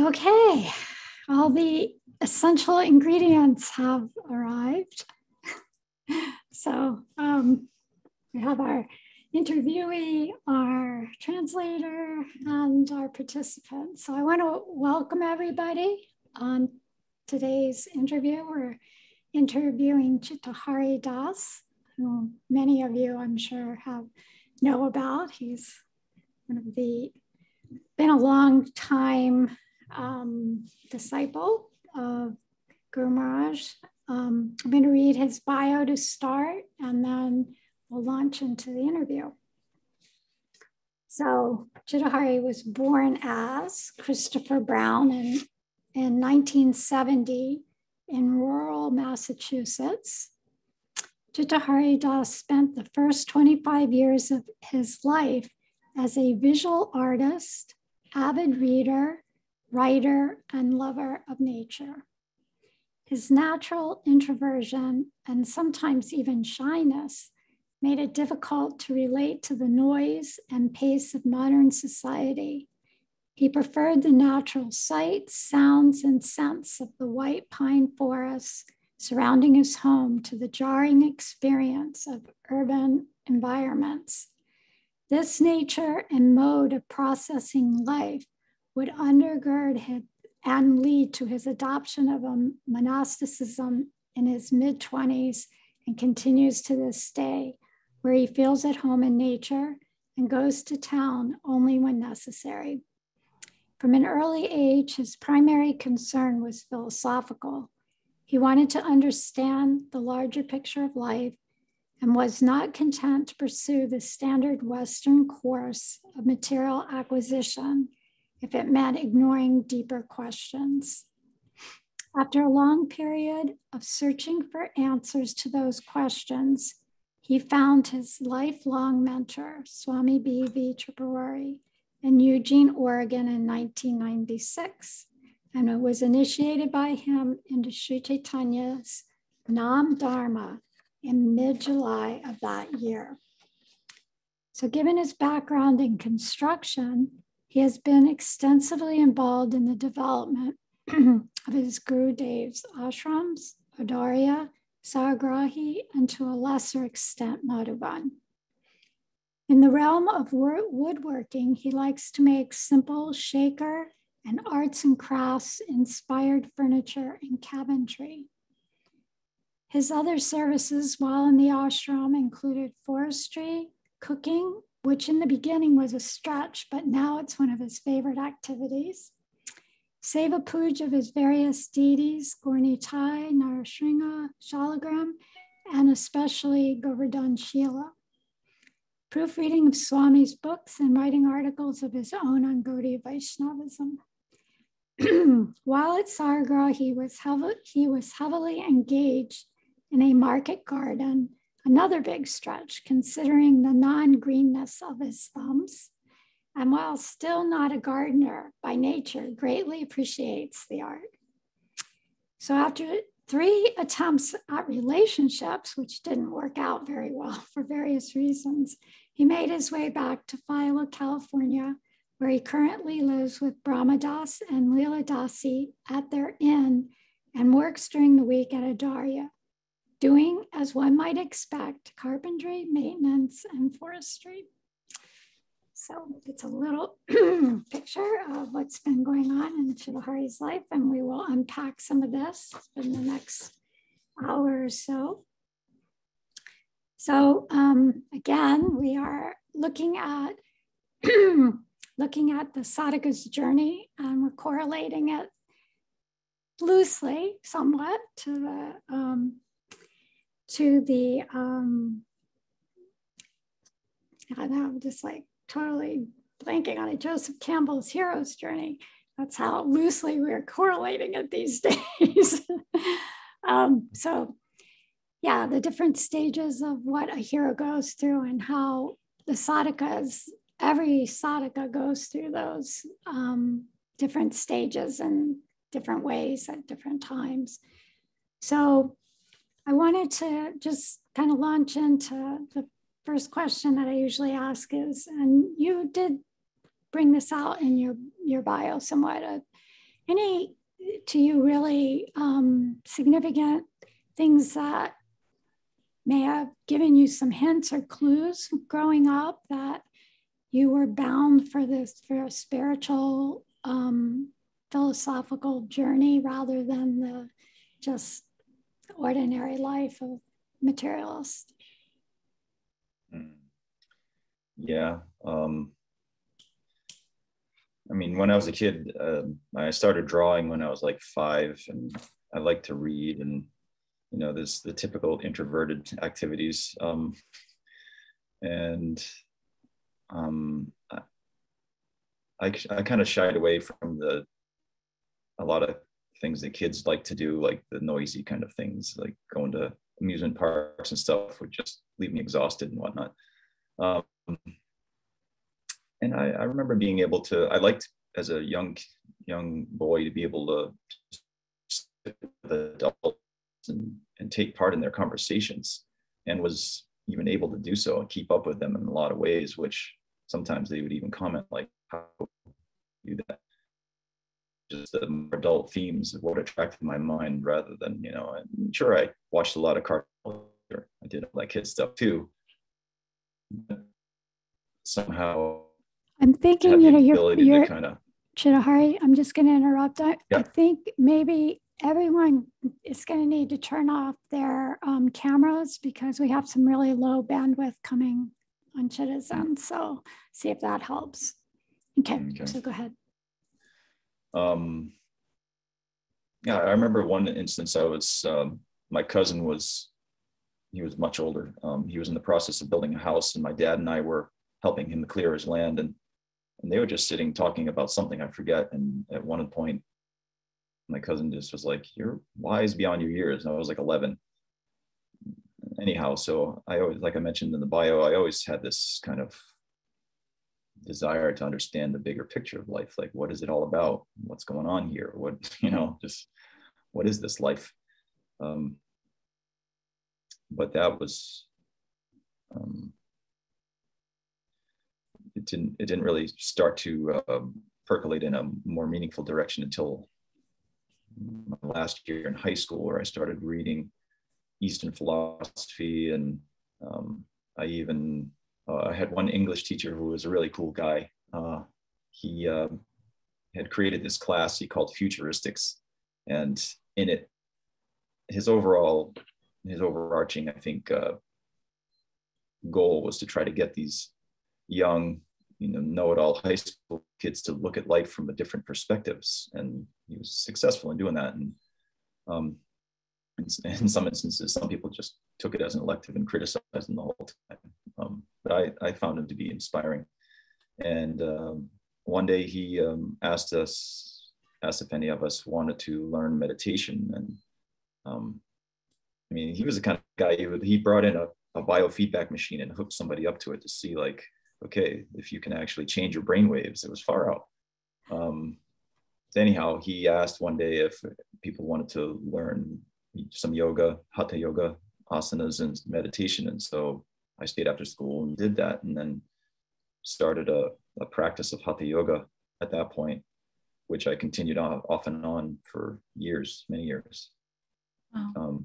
Okay, all the essential ingredients have arrived. so um, we have our interviewee, our translator, and our participants. So I want to welcome everybody on today's interview. We're interviewing Citta Hari Das, who many of you I'm sure have know about. He's one of the been a long time um, disciple of Guru Maharaj. Um, I'm going to read his bio to start, and then we'll launch into the interview. So, Citta Hari was born as Christopher Brown in, in 1970 in rural Massachusetts. Citta Hari Das spent the first 25 years of his life as a visual artist, avid reader, writer, and lover of nature. His natural introversion and sometimes even shyness made it difficult to relate to the noise and pace of modern society. He preferred the natural sights, sounds, and scents of the white pine forests surrounding his home to the jarring experience of urban environments. This nature and mode of processing life would undergird him and lead to his adoption of a monasticism in his mid 20s and continues to this day, where he feels at home in nature and goes to town only when necessary. From an early age, his primary concern was philosophical. He wanted to understand the larger picture of life and was not content to pursue the standard Western course of material acquisition if it meant ignoring deeper questions. After a long period of searching for answers to those questions, he found his lifelong mentor, Swami B.V. Tripurari, in Eugene, Oregon in 1996, and it was initiated by him into Sri Chaitanya's Nam Dharma in mid July of that year. So, given his background in construction, he has been extensively involved in the development of his Guru Dev's ashrams, Audarya, Saragrahi, and to a lesser extent, Madhuban. In the realm of woodworking, he likes to make simple shaker and arts and crafts inspired furniture and cabinetry. His other services while in the ashram included forestry, cooking, which in the beginning was a stretch, but now it's one of his favorite activities. Seva Puj of his various deities, Gaura-Nitai, Narasingha, Shalagram, and especially Govardhan Shila. Proofreading of Swami's books and writing articles of his own on Gaudiya Vaishnavism. While at Saragra, he was, he was heavily engaged in a market garden Another big stretch, considering the non greenness of his thumbs. And while still not a gardener by nature, greatly appreciates the art. So after three attempts at relationships, which didn't work out very well for various reasons, he made his way back to Philo, California, where he currently lives with Brahma Das and Leela Dasi at their inn and works during the week at Audarya doing, as one might expect, carpentry, maintenance, and forestry. So it's a little picture of what's been going on in Citta Hari's life, and we will unpack some of this in the next hour or so. So um, again, we are looking at looking at the sadhaka's journey, and we're correlating it loosely, somewhat, to the um, to the um and I'm just like totally blanking on it. Joseph Campbell's hero's journey. That's how loosely we're correlating it these days. um, so, yeah, the different stages of what a hero goes through and how the sadhakas, every sadhaka goes through those um, different stages and different ways at different times. So, I wanted to just kind of launch into the first question that I usually ask is, and you did bring this out in your, your bio somewhat, uh, any to you really um, significant things that may have given you some hints or clues growing up that you were bound for this for a spiritual um, philosophical journey rather than the just ordinary life of materialist hmm. yeah um, i mean when i was a kid uh, i started drawing when i was like five and i like to read and you know there's the typical introverted activities um, and um, I, I kind of shied away from the a lot of things that kids like to do, like the noisy kind of things, like going to amusement parks and stuff would just leave me exhausted and whatnot. Um, and I, I, remember being able to, I liked as a young young boy to be able to sit with adults and, and take part in their conversations and was even able to do so and keep up with them in a lot of ways, which sometimes they would even comment like, how do you do that? Just the more adult themes of what attracted my mind rather than, you know, I'm sure I watched a lot of cartoons. I did all that kid stuff too. But somehow I'm thinking, you know, you're, you're kind of Citta Hari, I'm just going to interrupt. I, yeah. I think maybe everyone is going to need to turn off their um, cameras because we have some really low bandwidth coming on Citizen. So see if that helps. Okay, okay. so go ahead. Um, yeah, I remember one instance I was, um, my cousin was, he was much older. Um, he was in the process of building a house and my dad and I were helping him clear his land and, and they were just sitting talking about something I forget. And at one point, my cousin just was like, "You're wise beyond your years." And I was like 11. Anyhow, so I always, like I mentioned in the bio, I always had this kind of desire to understand the bigger picture of life. Like, what is it all about? What's going on here? What you know, just what is this life? Um, but that was um, it didn't it didn't really start to uh, percolate in a more meaningful direction until my last year in high school where I started reading Eastern philosophy. And um, I even I had one English teacher who was a really cool guy. Uh, he uh, had created this class he called Futuristics. And in it, his overall, his overarching, I think, uh, goal was to try to get these young you know know-it-all high school kids to look at life from a different perspectives and he was successful in doing that and um, in, in, some instances some people just took it as an elective and criticized him the whole time. Um, but I, I found him to be inspiring. And um, one day he um, asked us asked if any of us wanted to learn meditation. And um, i mean he was the kind of guy he, would, he brought in a, a biofeedback machine and hooked somebody up to it to see like okay, if you can actually change your brain waves, it was far out. Um, anyhow, he asked one day if people wanted to learn some yoga, hatha yoga, asanas, and meditation. And so I stayed after school and did that, and then started a, a practice of hatha yoga at that point, which I continued on off and on for years, many years. Wow. Um,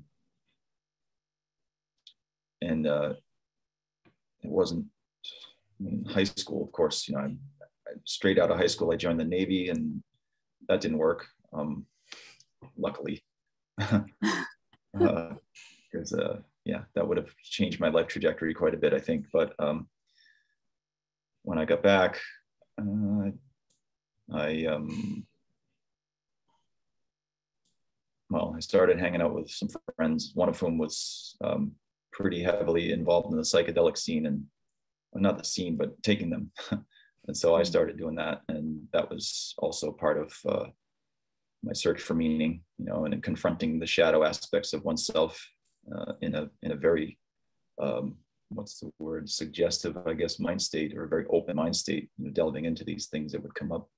and uh, it wasn't high school, of course, you know, I, I, straight out of high school, I joined the Navy and that didn't work. Um, luckily, because uh, uh, yeah, that would have changed my life trajectory quite a bit, I think. But um, when I got back, uh, I um, well, I started hanging out with some friends, one of whom was um, pretty heavily involved in the psychedelic scene and not the scene, but taking them. and so I mm-hmm. started doing that, and that was also part of uh, my search for meaning, you know, and confronting the shadow aspects of oneself uh, in a in a very um, what's the word suggestive, I guess, mind state or a very open mind state, you know, delving into these things that would come up,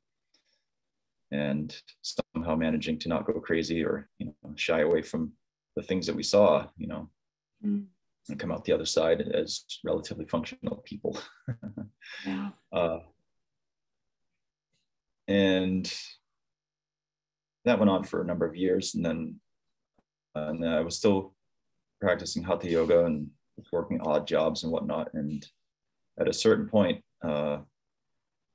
and somehow managing to not go crazy or you know shy away from the things that we saw, you know. Mm and come out the other side as relatively functional people. yeah. Uh, and that went on for a number of years, and then and I was still practicing hatha yoga and working odd jobs and whatnot. And at a certain point, uh,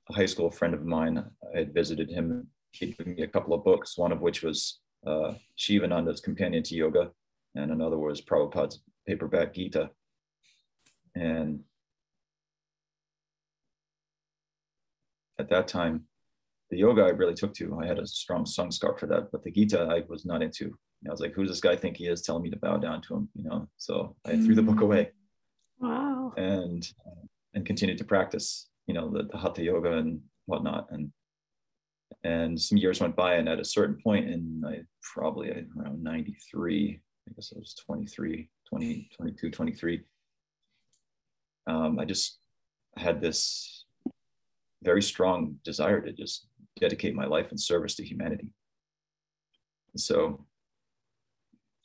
a high school friend of mine, I had visited him. He gave me a couple of books, one of which was uh, Shivananda's Companion to Yoga, and another was Prabhupada's paperback Gita. And at that time, the yoga I really took to. I had a strong sanskar for that, but the Gita I was not into. I was like, who does this guy think he is, telling me to bow down to him?" You know. So I threw the book mm. away. Wow. And and continued to practice, you know, the, the hatha yoga and whatnot. And and some years went by, and at a certain point in I probably around 93, I guess I was 23, 20, 22, 23. Um, I just had this very strong desire to just dedicate my life in service to humanity. And so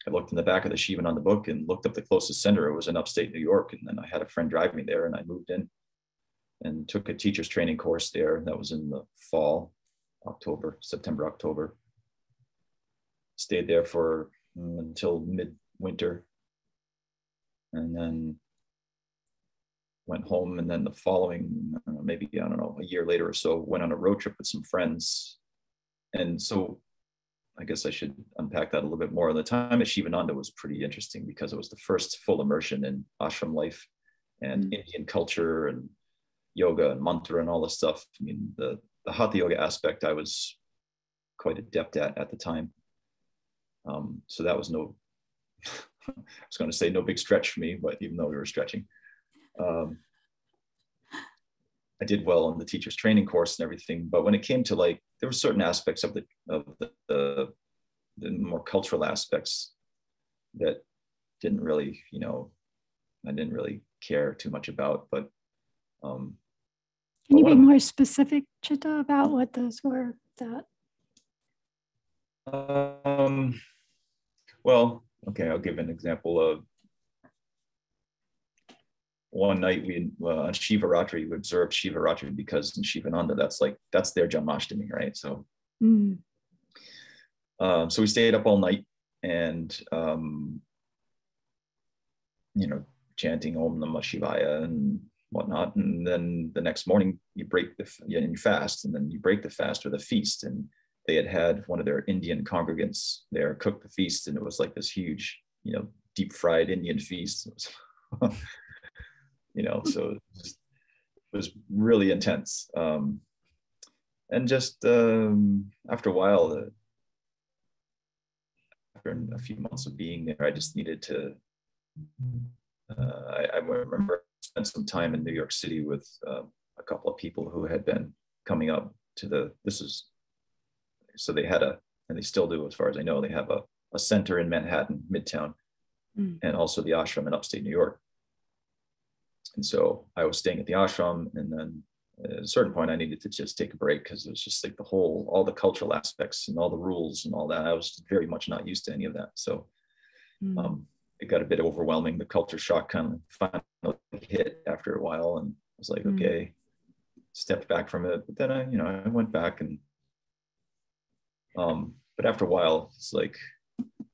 I looked in the back of the Shivananda book and looked up the closest center. It was in upstate New York. And then I had a friend drive me there and I moved in and took a teacher's training course there. That was in the fall, October, September, October. Stayed there for um, until midwinter. And then went home. And then the following, uh, maybe, I don't know, a year later or so, went on a road trip with some friends. And so I guess I should unpack that a little bit more. And the time at Shivananda was pretty interesting because it was the first full immersion in ashram life and mm-hmm. Indian culture and yoga and mantra and all this stuff. I mean, the, the hatha yoga aspect I was quite adept at at the time. Um, so that was no, I was going to say no big stretch for me, but even though we were stretching, um, I did well in the teacher's training course and everything. But when it came to like, there were certain aspects of the of the, the, the more cultural aspects that didn't really, you know, I didn't really care too much about. But um, can you be more specific, Chitta, about what those were? That um, well, okay, I'll give an example of one night we uh, on Shivaratri we observed Shivaratri because in Shivananda that's like that's their Janmashtami, right? So, mm. um, so we stayed up all night and um, you know chanting Om Namah Shivaya and whatnot, and then the next morning you break the yeah, and you fast, and then you break the fast with a feast, and they had had one of their Indian congregants there cook the feast, and it was like this huge, you know, deep fried Indian feast. you know, so it was, it was really intense. Um, and just um, after a while, after a few months of being there, I just needed to. Uh, I, I, remember spent some time in New York City with uh, a couple of people who had been coming up to the. This is so they had a, and they still do, as far as I know, they have a, a center in Manhattan, Midtown, mm. and also the ashram in upstate New York. And so I was staying at the ashram, and then at a certain point, I needed to just take a break because it was just like the whole, all the cultural aspects and all the rules and all that. I was very much not used to any of that. So mm. um, it got a bit overwhelming. The culture shock kind of finally hit after a while, and I was like, mm. okay, stepped back from it. But then I, you know, I went back and, um, but after a while, it's like,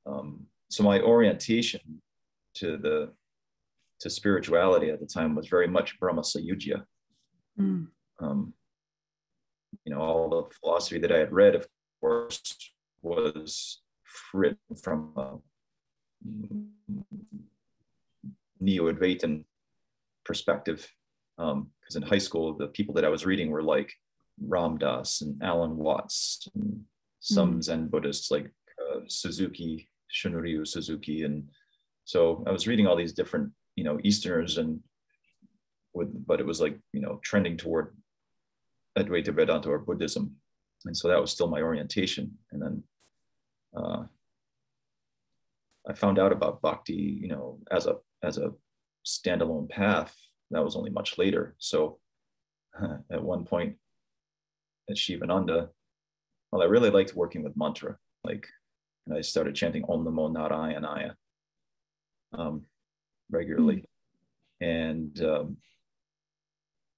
um, so my orientation to the to spirituality at the time was very much Brahma Sayujya. Mm. Um, you know, all the philosophy that I had read, of course, was written from a neo-Advaitin perspective. Because um, in high school, the people that I was reading were like Ram Dass and Alan Watts, and some mm. Zen Buddhists like uh, Suzuki, Shunryu Suzuki, and so I was reading all these different you know Easterners and with but it was like you know trending toward Advaita Vedanta or Buddhism, and so that was still my orientation. And then uh, I found out about Bhakti, you know, as a as a standalone path. That was only much later. So at one point at Shivananda, well, I really liked working with mantra. Like, and I started chanting Om Namo Narayanaya. Um, regularly, mm. and um,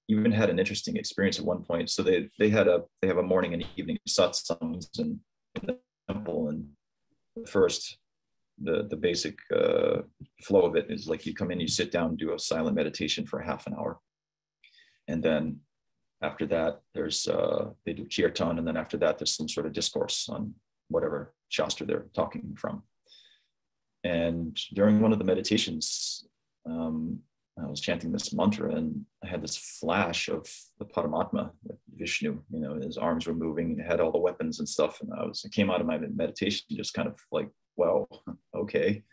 even had an interesting experience at one point. So they they had a they have a morning and evening satsangs, and in temple. And first the the basic uh, flow of it is like you come in you sit down do a silent meditation for half an hour. And then after that there's uh, they do kirtan. And then after that there's some sort of discourse on whatever shastra they're talking from and during one of the meditations um, I was chanting this mantra and I had this flash of the Paramatma, Vishnu, you know, his arms were moving and had all the weapons and stuff. And I was, I came out of my meditation just kind of like, wow, okay,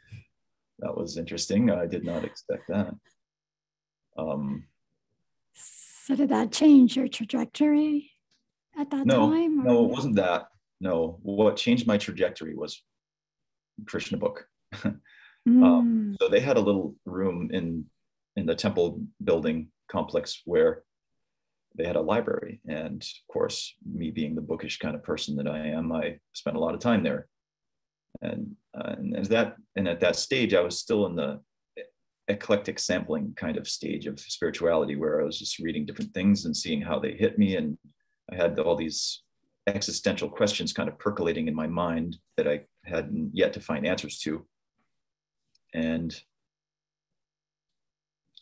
that was interesting. I did not expect that. Um, so did that change your trajectory at that no, time? Or? No, it wasn't that. No, what changed my trajectory was Krishna book. mm. um, so they had a little room in in the temple building complex where they had a library. And of course, me being the bookish kind of person that I am, I spent a lot of time there. And, uh, and as that and at that stage, I was still in the eclectic sampling kind of stage of spirituality where I was just reading different things and seeing how they hit me. And I had all these existential questions kind of percolating in my mind that I hadn't yet to find answers to. And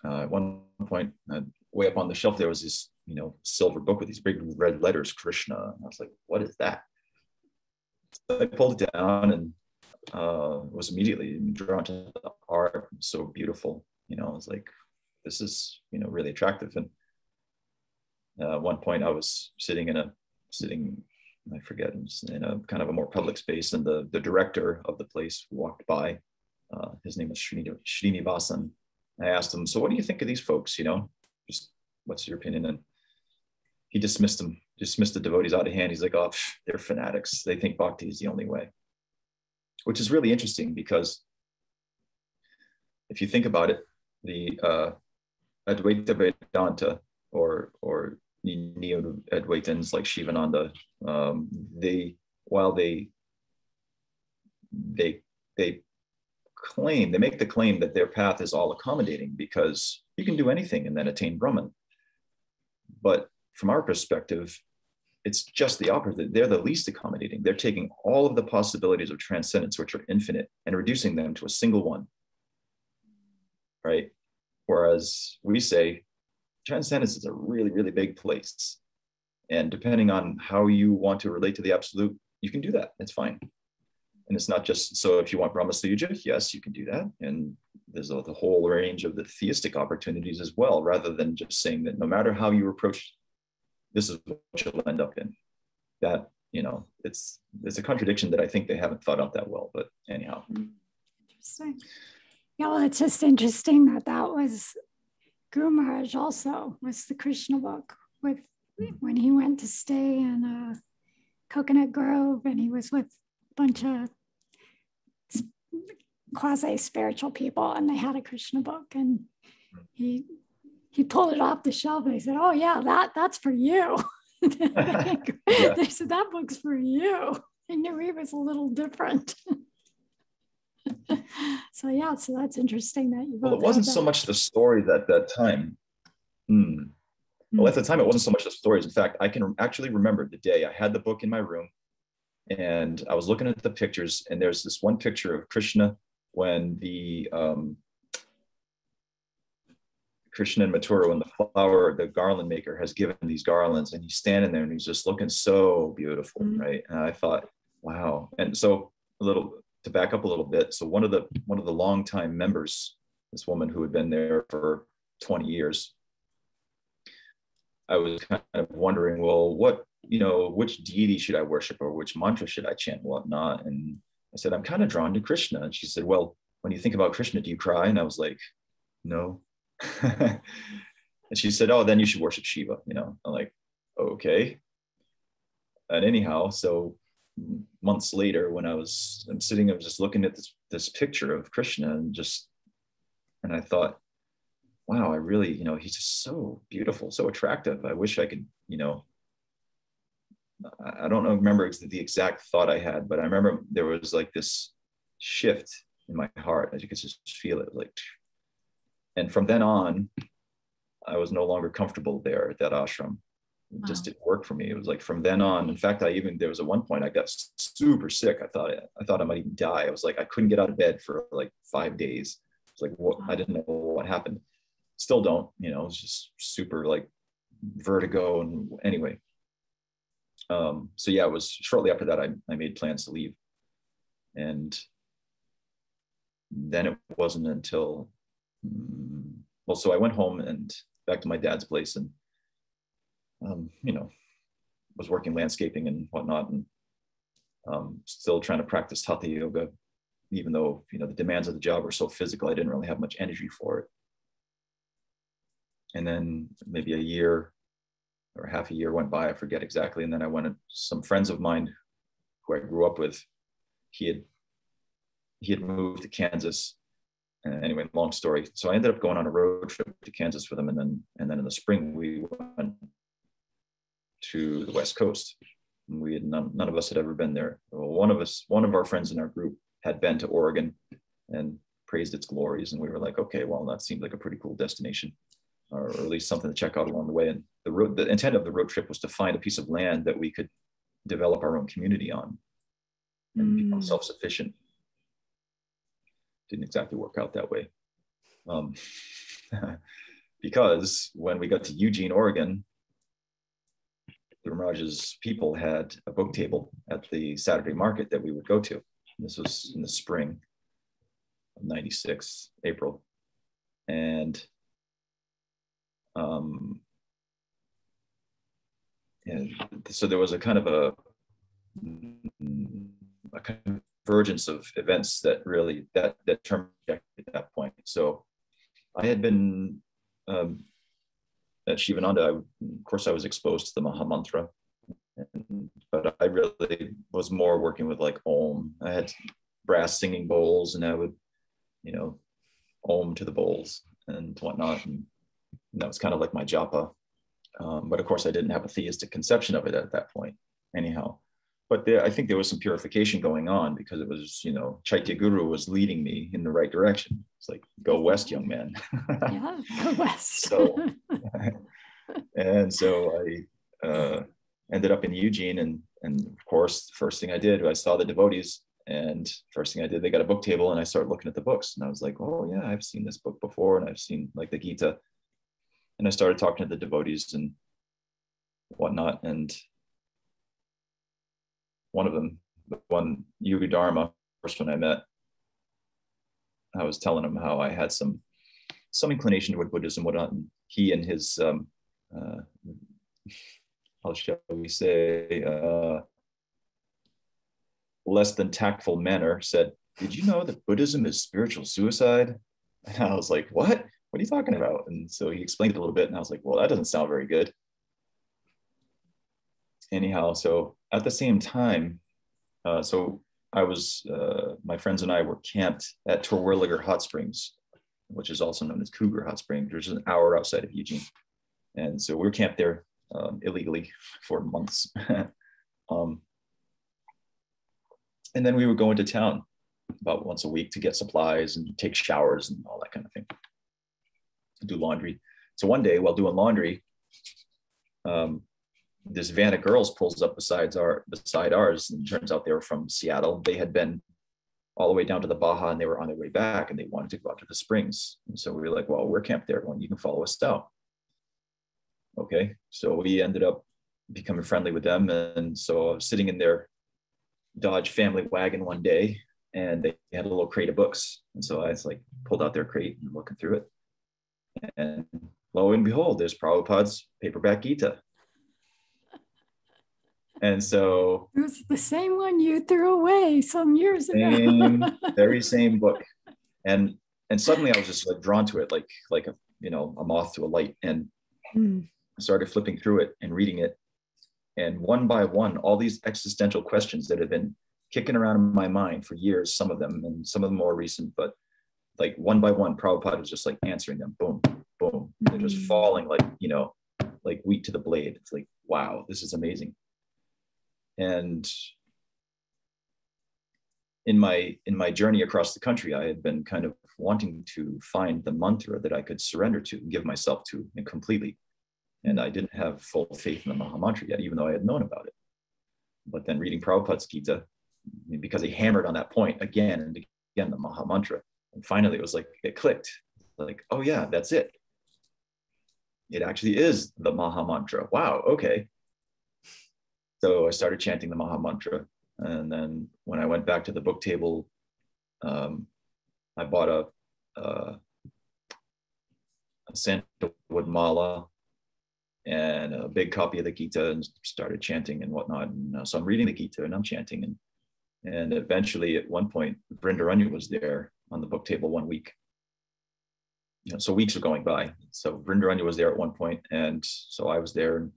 uh, at one point, uh, way up on the shelf, there was this, you know, silver book with these big red letters, Krishna. And I was like, what is that? So I pulled it down and uh, was immediately drawn to the art. So beautiful. You know, I was like, this is, you know, really attractive. And uh, at one point I was sitting in a, sitting, I forget, in a kind of a more public space and the, the director of the place walked by. Uh, his name was Srinivasan I asked him, so what do you think of these folks? You know, just what's your opinion? And he dismissed them, dismissed the devotees out of hand. He's like, oh, they're fanatics. They think bhakti is the only way, which is really interesting because if you think about it, the uh, Advaita Vedanta or or neo Advaitins like Shivananda, um, they while they they they claim, they make the claim that their path is all accommodating because you can do anything and then attain Brahman. But from our perspective, it's just the opposite. They're the least accommodating. They're taking all of the possibilities of transcendence, which are infinite, and reducing them to a single one. Right? Whereas we say transcendence is a really, really big place. And depending on how you want to relate to the absolute, you can do that. It's fine and it's not just so if you want Brahma Sayujya, yes, you can do that. And there's a, the whole range of the theistic opportunities as well, rather than just saying that no matter how you approach, this is what you'll end up in. That, you know, it's it's a contradiction that I think they haven't thought out that well. But anyhow. Hmm. Interesting. Yeah, well, it's just interesting that that was Guru Maharaj also was the Krishna book with when he went to stay in a Coconut Grove and he was with a bunch of quasi spiritual people and they had a Krishna book and he he pulled it off the shelf and he said, Oh yeah, that that's for you. yeah. They said that book's for you. I knew he was a little different. so yeah, so that's interesting that you. Well, it wasn't so much the stories at that time. Hmm. Well, at the time, it wasn't so much the stories. In fact, I can actually remember the day I had the book in my room, and I was looking at the pictures, and there's this one picture of Krishna when the um, Krishna and Mathura, when the flower, the garland maker has given these garlands, and he's standing there and he's just looking so beautiful, mm-hmm. right? And I thought, wow. And so a little to back up a little bit. So one of the one of the longtime members, this woman who had been there for 20 years, I was kind of wondering, well, what you know, which deity should I worship or which mantra should I chant, whatnot? And I said, I'm kind of drawn to Krishna. And she said, Well, when you think about Krishna, do you cry? And I was like, No. and she said, Oh, then you should worship Shiva. You know, I'm like, Okay. And anyhow, so months later, when I was I'm sitting, I was just looking at this this picture of Krishna and just and I thought, wow, I really, you know, he's just so beautiful, so attractive. I wish I could, you know, I don't know, remember the exact thought I had, but I remember there was like this shift in my heart. As you could just feel it, like, and from then on, I was no longer comfortable there at that ashram. It just didn't work for me. It was like from then on. In fact, I even there was at one point I got super sick. I thought I thought I might even die. I was like I couldn't get out of bed for like five days. It's like what I didn't know what happened. Still don't. You know, it's just super like vertigo and anyway. Um, so yeah, it was shortly after that I, I made plans to leave, and then it wasn't until mm, well, so I went home and back to my dad's place and um, you know, was working landscaping and whatnot, and um, still trying to practice hatha yoga, even though you know the demands of the job were so physical, I didn't really have much energy for it. And then maybe a year or half a year went by, I forget exactly. And then I went. To some friends of mine who I grew up with, he had he had moved to Kansas. And anyway, long story. So I ended up going on a road trip to Kansas with them, and then and then in the spring we went to the West Coast. We had none, none of us had ever been there. Well, one of us, one of our friends in our group had been to Oregon and praised its glories. And we were like, okay, well, that seemed like a pretty cool destination, or, at least something to check out along the way. And the road, the intent of the road trip was to find a piece of land that we could develop our own community on and mm. become self-sufficient. Didn't exactly work out that way. Um, because when we got to Eugene, Oregon, Dharma Raj's people had a book table at the Saturday market that we would go to. This was in the spring of 96, April. And um, and so there was a kind of a, a convergence of events that really that that term at that point. So I had been um, at Shivananda, I, of course, I was exposed to the Maha Mantra, and, but I really was more working with like Om. I had brass singing bowls, and I would, you know, Om to the bowls and whatnot, and that was kind of like my japa. Um, but of course, I didn't have a theistic conception of it at that point, anyhow. But there, I think there was some purification going on because it was, you know, Chaitya Guru was leading me in the right direction. It's like, go west, young man. yeah, go west. so, and so I uh, ended up in Eugene, and and of course, the first thing I did, I saw the devotees, and first thing I did, they got a book table, and I started looking at the books, and I was like, oh yeah, I've seen this book before, and I've seen like the Gita, and I started talking to the devotees and whatnot, and one of them, the one Yuga Dharma, first one I met, I was telling him how I had some some inclination toward Buddhism. whatnot. um, he and his um, uh, how shall we say uh, less than tactful manner said, "Did you know that Buddhism is spiritual suicide?" And I was like, "What? What are you talking about?" And so he explained it a little bit, and I was like, "Well, that doesn't sound very good." Anyhow, so at the same time, uh, so I was, uh, my friends and I were camped at Terwilliger Hot Springs, which is also known as Cougar Hot Springs, which is an hour outside of Eugene. And so we were camped there um, illegally for months. um, and then we would go into town about once a week to get supplies and take showers and all that kind of thing, do laundry. So one day while doing laundry, um, this van of girls pulls up besides our beside ours and turns out they were from seattle. They had been all the way down to the baja and they were on their way back and they wanted to go out to the springs. And so we were like well we're camped there. One you can follow us down okay so we ended up becoming friendly with them. And so i was sitting in their dodge family wagon one day and they had a little crate of books. And so i was like pulled out their crate and looking through it and lo and behold there's prabhupada's paperback gita and so it was the same one you threw away some years same, ago. very same book. And and suddenly I was just like drawn to it, like like a you know a moth to a light, and mm. started flipping through it and reading it. And one by one, all these existential questions that have been kicking around in my mind for years, some of them and some of them more recent, but like one by one, Prabhupada was just like answering them, boom, boom. They're just hmm. falling like, you know, like wheat to the blade. It's like, wow, this is amazing and in my in my journey across the country i had been kind of wanting to find the mantra that i could surrender to and give myself to and completely And I didn't have full faith in the Maha Mantra yet, even though I had known about it. But then reading Prabhupada's Gita, because he hammered on that point again and again, the Maha Mantra. And finally, it was like, it clicked. Like, oh, yeah, that's it. It actually is the Maha Mantra. Wow, okay. So I started chanting the Maha Mantra. And then when I went back to the book table, um, I bought a, a, a sandalwood mala and a big copy of the Gita and started chanting and whatnot. And uh, so I'm reading the Gita and I'm chanting. And, and eventually, at one point, Vrindaranya was there on the book table one week. You know, so weeks are going by. So Vrindaranya was there at one point, and so I was there and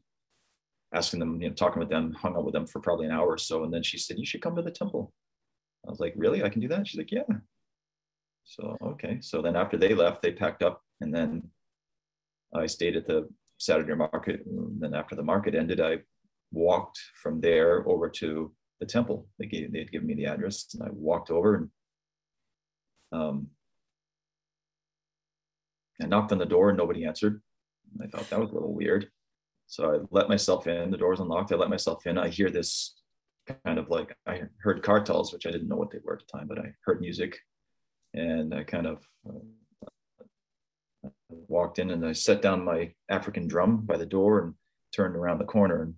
asking them, you know, talking with them, hung out with them for probably an hour or so. And then she said, You should come to the temple. I was like, Really? I can do that? She's like, Yeah. So, okay. So then after they left, they packed up and then I stayed at the Saturday market. And then after the market ended, I walked from there over to the temple. They gave they had given me the address and I walked over and um I knocked on the door and nobody answered. I thought that was a little weird. So I let myself in. The door's unlocked. I let myself in. I hear this kind of like I heard kartals, which I didn't know what they were at the time, but I heard music, and I kind of uh, walked in and I set down my African drum by the door and turned around the corner and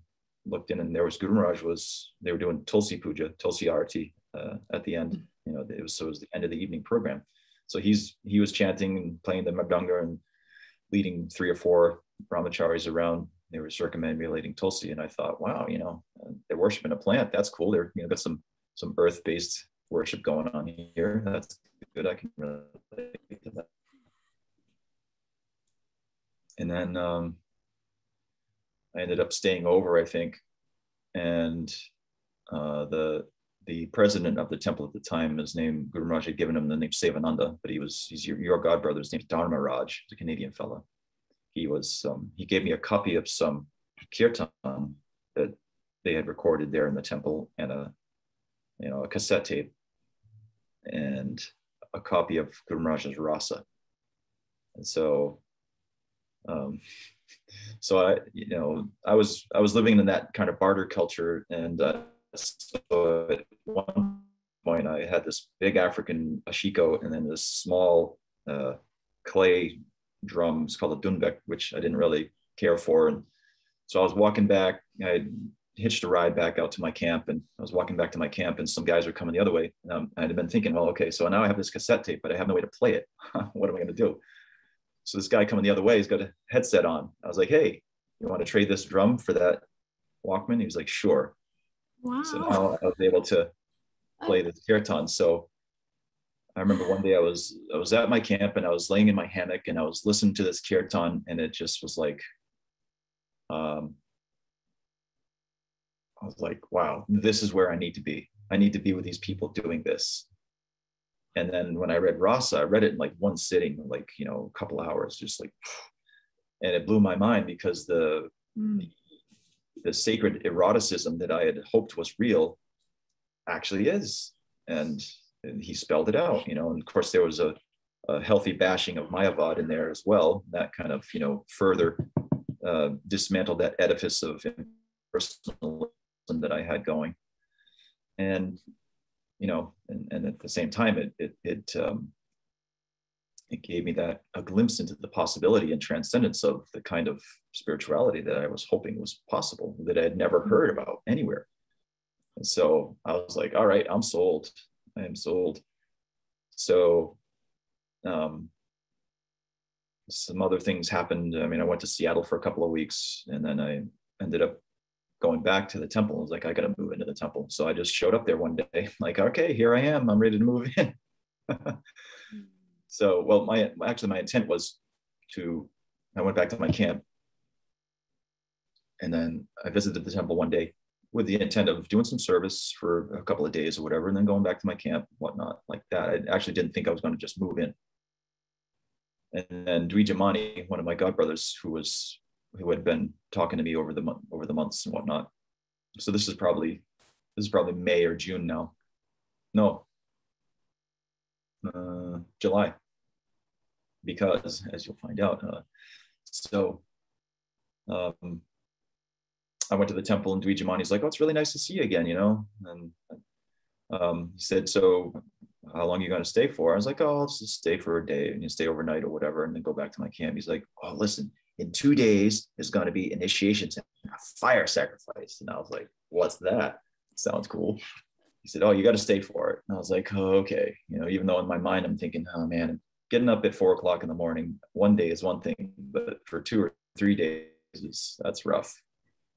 looked in, and there was Guru Maharaj was they were doing Tulsi Puja, Tulsi Arati uh, at the end. You know, it was so it was the end of the evening program. So he's he was chanting and playing the mridanga and leading three or four brahmacharis around they were circumambulating Tulsi, and I thought, wow, you know, they're worshiping a plant. That's cool. They're you know got some some earth based worship going on here. That's good. I can relate to that. And then um, I ended up staying over, I think, and uh, the the president of the temple at the time, his name Guru Maharaj had given him the name Sevananda, but he was he's your, your god brother. His name's Dharma Raj, he's a Canadian fellow he was um, he gave me a copy of some kirtan that they had recorded there in the temple and a you know a cassette tape and a copy of Guru Maharaj's Rasa. And so um, so I you know I was I was living in that kind of barter culture and uh, so at one point I had this big African ashiko and then this small uh, clay drums called a doumbek, which I didn't really care for. And so I was walking back. I hitched a ride back out to my camp, and I was walking back to my camp, and some guys were coming the other way. Um, I had been thinking, well, okay, so now I have this cassette tape, but I have no way to play it. what am I going to do? So this guy coming the other way, he's got a headset on. I was like, hey, you want to trade this drum for that Walkman? He was like, sure. Wow. So now I was able to play the kirtan. So I remember one day I was I was at my camp and I was laying in my hammock and I was listening to this kirtan and it just was like um I was like, wow, this is where I need to be. I need to be with these people doing this. And then when I read Rasa, I read it in like one sitting, like, you know, a couple hours, just like, and it blew my mind because the, mm. the sacred eroticism that I had hoped was real actually is. And and he spelled it out, you know. And of course, there was a, a healthy bashing of Mayavad in there as well. That kind of, you know, further uh, dismantled that edifice of personalism that I had going. And, you know, and, and at the same time, it it it um, it gave me that a glimpse into the possibility and transcendence of the kind of spirituality that I was hoping was possible that I had never heard about anywhere. And so I was like, all right, I'm sold. I am sold. So um, some other things happened. I mean, I went to Seattle for a couple of weeks and then I ended up going back to the temple. I was like, I got to move into the temple. So I just showed up there one day, like, okay, here I am. I'm ready to move in. so, well, my actually, my intent was to, I went back to my camp and then I visited the temple one day with the intent of doing some service for a couple of days or whatever, and then going back to my camp, whatnot, like that. I actually didn't think I was going to just move in. And then Dwijamani, one of my godbrothers, who was who had been talking to me over the month over the months and whatnot. So this is probably this is probably May or June now. No, uh, July. Because as you'll find out, uh, so um, I went to the temple and Dvijamani. He's like, "Oh, it's really nice to see you again," you know. And um, he said, "So, how long are you going to stay for?" I was like, "Oh, I'll just stay for a day and you stay overnight or whatever, and then go back to my camp." He's like, "Oh, listen, in two days is going to be initiation a fire sacrifice," and I was like, "What's that? Sounds cool." He said, "Oh, you got to stay for it," and I was like, "Oh, okay." You know, even though in my mind I'm thinking, "Oh man, getting up at four o'clock in the morning one day is one thing, but for two or three days, is, that's rough."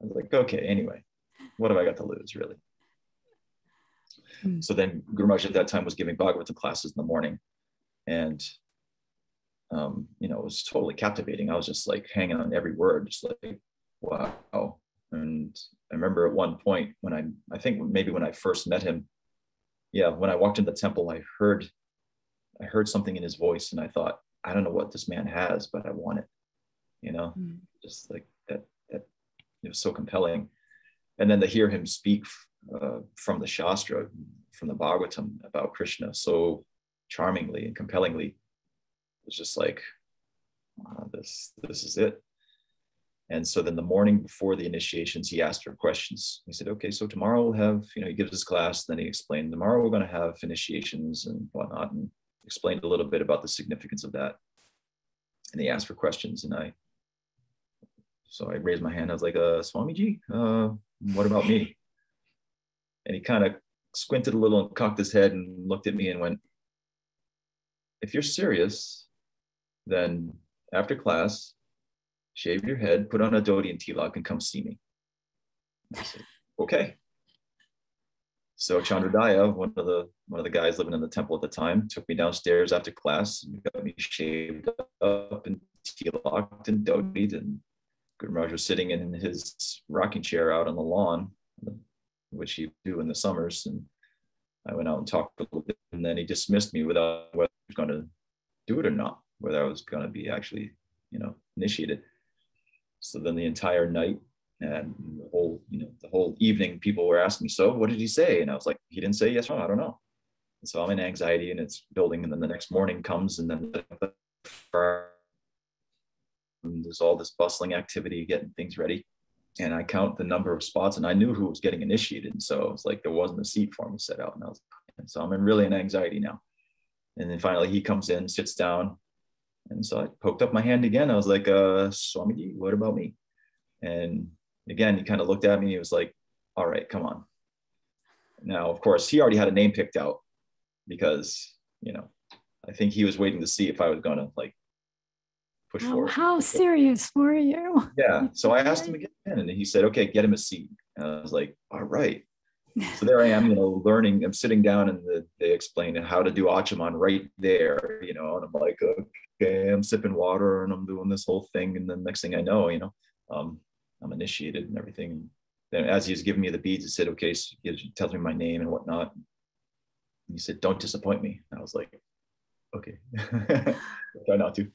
I was like, "Okay, anyway, what have I got to lose, really?" Mm. So then Guru Maharaj at that time was giving Bhagavatam classes in the morning. And, um, you know, it was totally captivating. I was just like hanging on every word, just like, wow. And I remember at one point when I, I think maybe when I first met him, yeah, when I walked into the temple, I heard, I heard something in his voice and I thought, I don't know what this man has, but I want it, you know, mm. just like that, that it was so compelling. And then to hear him speak uh, from the Shastra, from the Bhagavatam about Krishna so charmingly and compellingly. It's just like, this, this is it. And so then the morning before the initiations, he asked her questions. He said, okay, so tomorrow we'll have, you know, he gives his class, then he explained, tomorrow we're going to have initiations and whatnot, and explained a little bit about the significance of that. And he asked for questions, and I, so I raised my hand. I was like, uh, Swamiji, uh, what about me? And he kind of squinted a little and cocked his head and looked at me and went, If you're serious, then after class, shave your head, put on a dhoti and tilak, and come see me. Said, okay. So Chandrodaya, one of the one of the guys living in the temple at the time, took me downstairs after class, got me shaved up and tilaked and dhotied, and Guru Maharaj was sitting in his rocking chair out on the lawn which he do in the summers. And I went out and talked a little bit, and then he dismissed me without whether he was going to do it or not, whether I was going to be actually, you know, initiated. So then the entire night and the whole, you know, the whole evening, people were asking me, "So, what did he say?" And I was like, "He didn't say yes or no. I don't know." And so I'm in anxiety, and it's building. And then the next morning comes, and then there's all this bustling activity, getting things ready and I count the number of spots and I knew who was getting initiated. And so it's like there wasn't a seat for me set out. And I was and so I'm in really in anxiety now. And then finally he comes in, sits down. And so I poked up my hand again. I was like, uh, Swamiji, what about me? And again, he kind of looked at me. He was like, all right, come on. Now, of course, he already had a name picked out because, you know, I think he was waiting to see if I was going to like push how, forward. How serious were you? Yeah. So I asked him again, and he said, "Okay, get him a seat." And I was like, "All right." So there I am, you know, learning. I'm sitting down, and the, they explain how to do Achaman right there, you know, and I'm like, "Okay," I'm sipping water, and I'm doing this whole thing, and then next thing I know, you know, um, I'm initiated and everything. And then as he was giving me the beads, he said, "Okay," so he tells me my name and whatnot. And he said, "Don't disappoint me." And I was like, "Okay, try not to."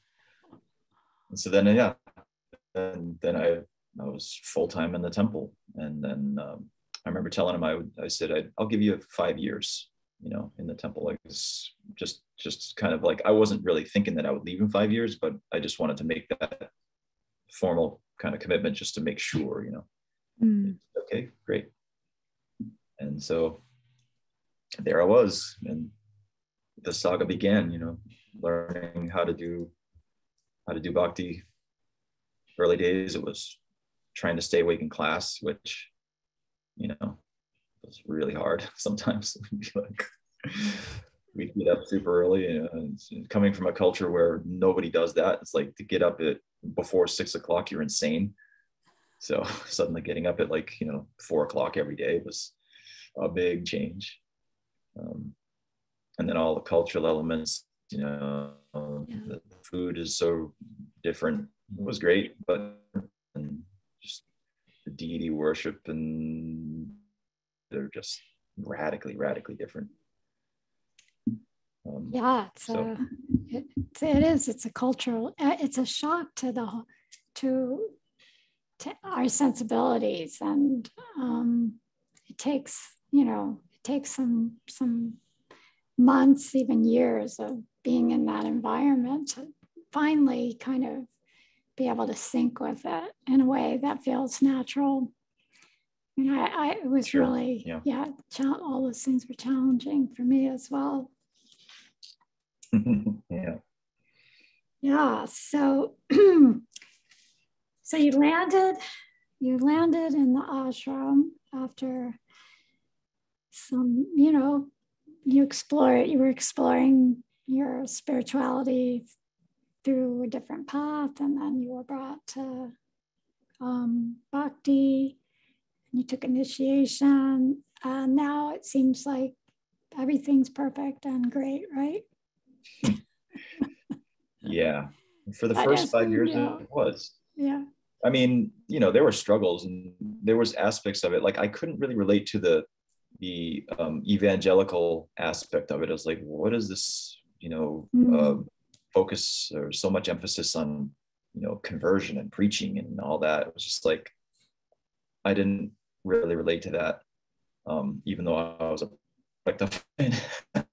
And so then, yeah, and then I, I was full time in the temple. And then um, I remember telling him, I, I said, I, will give you five years, you know, in the temple. Like just, just kind of like, I wasn't really thinking that I would leave in five years, but I just wanted to make that formal kind of commitment just to make sure, you know. Mm. Okay, great. And so there I was, and the saga began, you know, learning how to do how to do bhakti. Early days, it was trying to stay awake in class, which, you know, was really hard sometimes. we get up super early you know, and coming from a culture where nobody does that it's like to get up at before six o'clock you're insane so suddenly getting up at like you know four o'clock every day was a big change um, and then all the cultural elements you know yeah. the food is so different it was great but the deity worship and they're just radically radically different um, yeah it's so. a, it, it is it's a cultural uh, it's a shock to the to to our sensibilities and um, it takes you know it takes some some months even years of being in that environment to finally kind of be able to sync with it in a way that feels natural. And I, I it was sure. really, yeah, yeah all those things were challenging for me as well. yeah. Yeah. So, so you landed, you landed in the ashram after some, you know, you explore, you were exploring your spirituality through a different path, and then you were brought to um, bhakti. And you took initiation, and now it seems like everything's perfect and great, right? yeah, for the first five years, yeah. it was. Yeah. I mean, you know, there were struggles and there was aspects of it. Like I couldn't really relate to the the um, evangelical aspect of it. I was like, what is this? You know, mm. uh, focus or so much emphasis on you know conversion and preaching and all that. It was just like I didn't really relate to that, um, even though I was a like the.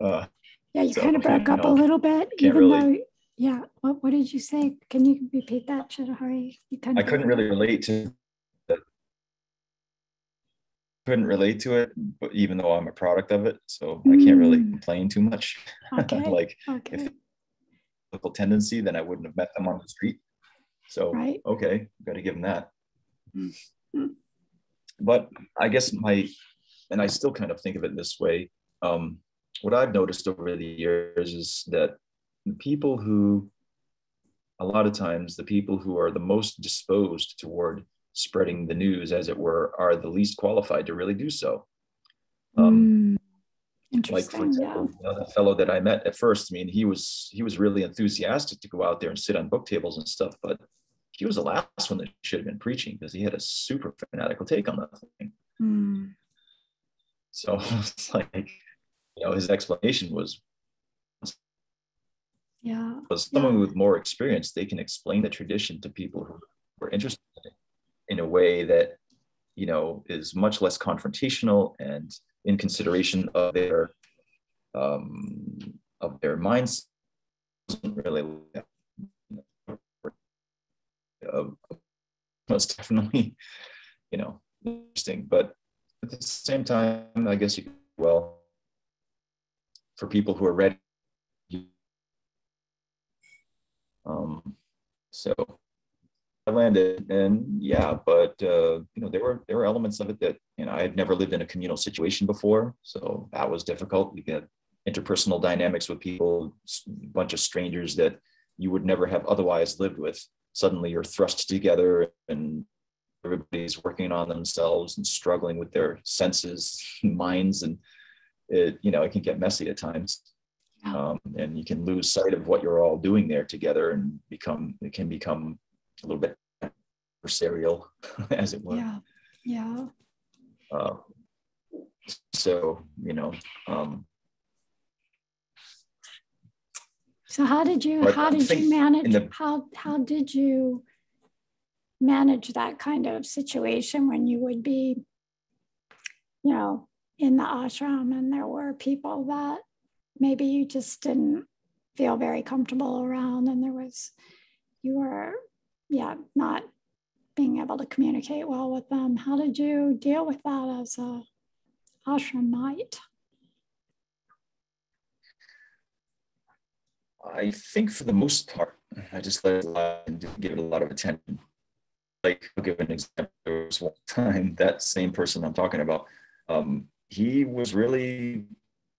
uh, yeah, you so, kind of broke up know, a little bit, even really, though. Yeah, what, what did you say? Can you repeat that, Citta Hari? You kind I couldn't really relate to couldn't relate to it, but even though I'm a product of it, so mm. I can't really mm. complain too much. Okay. like okay. if local tendency, then I wouldn't have met them on the street. So right. okay, got to give them that. Mm. But I guess my, and I still kind of think of it this way. Um, what I've noticed over the years is that the people who, a lot of times, the people who are the most disposed toward spreading the news, as it were, are the least qualified to really do so. Um, mm, like for example, yeah. the fellow that I met at first, I mean, he was he was really enthusiastic to go out there and sit on book tables and stuff, but he was the last one that should have been preaching because he had a super fanatical take on that thing. Mm. So it's like, you know, his explanation was yeah. As someone yeah. with more experience, they can explain the tradition to people who are interested in it in a way that you know is much less confrontational and in consideration of their um, of their minds. Really uh, most definitely you know interesting. But at the same time i guess you well for people who are ready um, so I landed, and yeah, but uh, you know there were there were elements of it that you know I had never lived in a communal situation before, so that was difficult. You get interpersonal dynamics with people, a bunch of strangers that you would never have otherwise lived with. Suddenly, you're thrust together, and everybody's working on themselves and struggling with their senses, minds, and it you know it can get messy at times. Um, and you can lose sight of what you're all doing there together and become it can become a little bit adversarial, as it were. Yeah. Yeah. Uh, so, you know, um, so how did you how did you manage the, how how did you manage that kind of situation when you would be you know in the ashram and there were people that maybe you just didn't feel very comfortable around and there was you were yeah, not being able to communicate well with them. How did you deal with that as a ashramite? I think for the most part, I just let it and give it a lot of attention. Like, I'll give an example. There was one time that same person I'm talking about, um, he was really,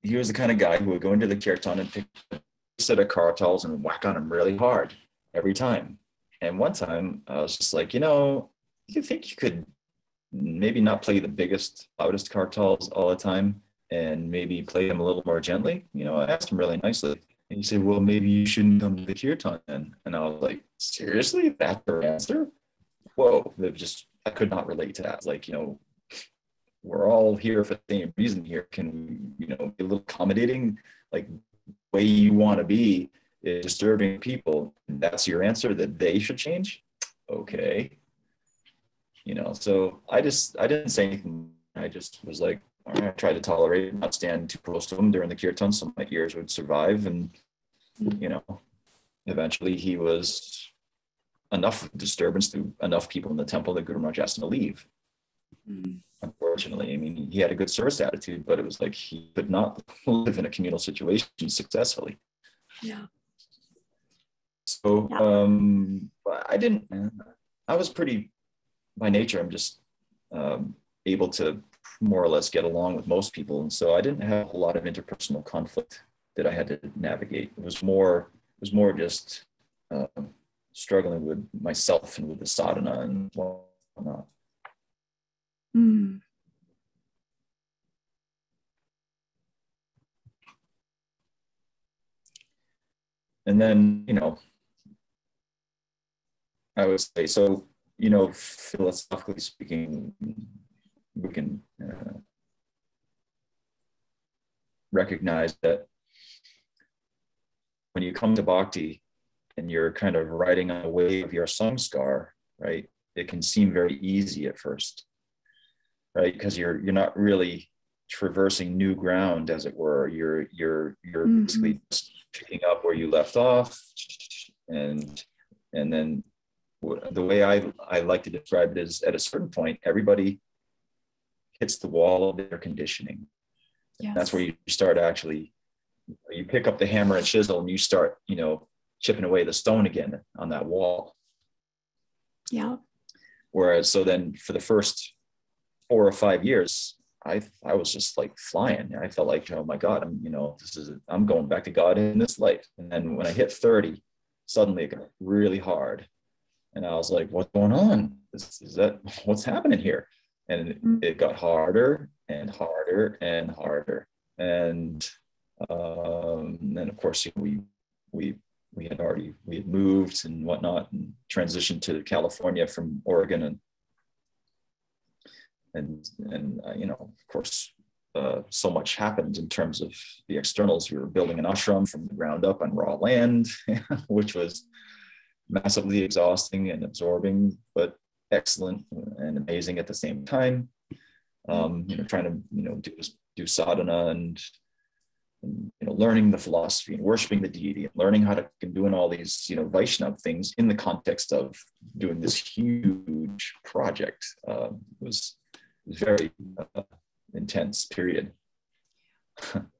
he was the kind of guy who would go into the kirtan and pick a set of kartals and whack on him really hard every time. And one time I was just like, you know, you think you could maybe not play the biggest, loudest kartals all the time and maybe play them a little more gently? You know, I asked him really nicely. And he said, well, maybe you shouldn't come to the kirtan then. And I was like, seriously? That's your answer? Whoa, just, I could not relate to that. Like, you know, we're all here for the same reason here. Can, you know, be a little accommodating, like way you want to be is disturbing people. That's your answer that they should change. Okay. You know, so I just, I didn't say anything. I just was like, all right, I tried to tolerate it, not stand too close to them during the kirtan so my ears would survive. And, you know, eventually he was enough disturbance to enough people in the temple that Guru Maharaj asked him to leave. Mm. Unfortunately, I mean, he had a good service attitude, but it was like he could not live in a communal situation successfully. Yeah. So yeah. um, I didn't. I was pretty, by nature, I'm just um, able to more or less get along with most people, and so I didn't have a lot of interpersonal conflict that I had to navigate. It was more. It was more just uh, struggling with myself and with the sadhana and whatnot. Mm. And then, you know, I would say, so, you know, philosophically speaking, we can uh, recognize that when you come to bhakti and you're kind of riding on the wave of your samskar, right? It can seem very easy at first, right? Because you're you're not really traversing new ground, as it were. You're you're you're mm-hmm. basically picking up where you left off, and and then the way I I like to describe it is at a certain point, everybody hits the wall of their conditioning. Yes. That's where you start actually you pick up the hammer and chisel and you start you know chipping away the stone again on that wall. Yeah. Whereas so then for the first four or five years i i was just like flying. I felt like oh my god i'm you know this is i'm going back to god in this life. And then when i hit 30 suddenly it got really hard and i was like what's going on is, is that what's happening here and mm-hmm. it got harder and harder and harder and um, and of course, you know, we we we had already we had moved and whatnot and transitioned to California from Oregon and and and uh, you know of course uh, so much happened in terms of the externals. We were building an ashram from the ground up on raw land, which was massively exhausting and absorbing, but excellent and amazing at the same time. Um, you know, trying to you know do do sadhana and and, you know, learning the philosophy and worshiping the deity and learning how to and doing all these, you know, Vaishnav things in the context of doing this huge project uh, was very uh, intense period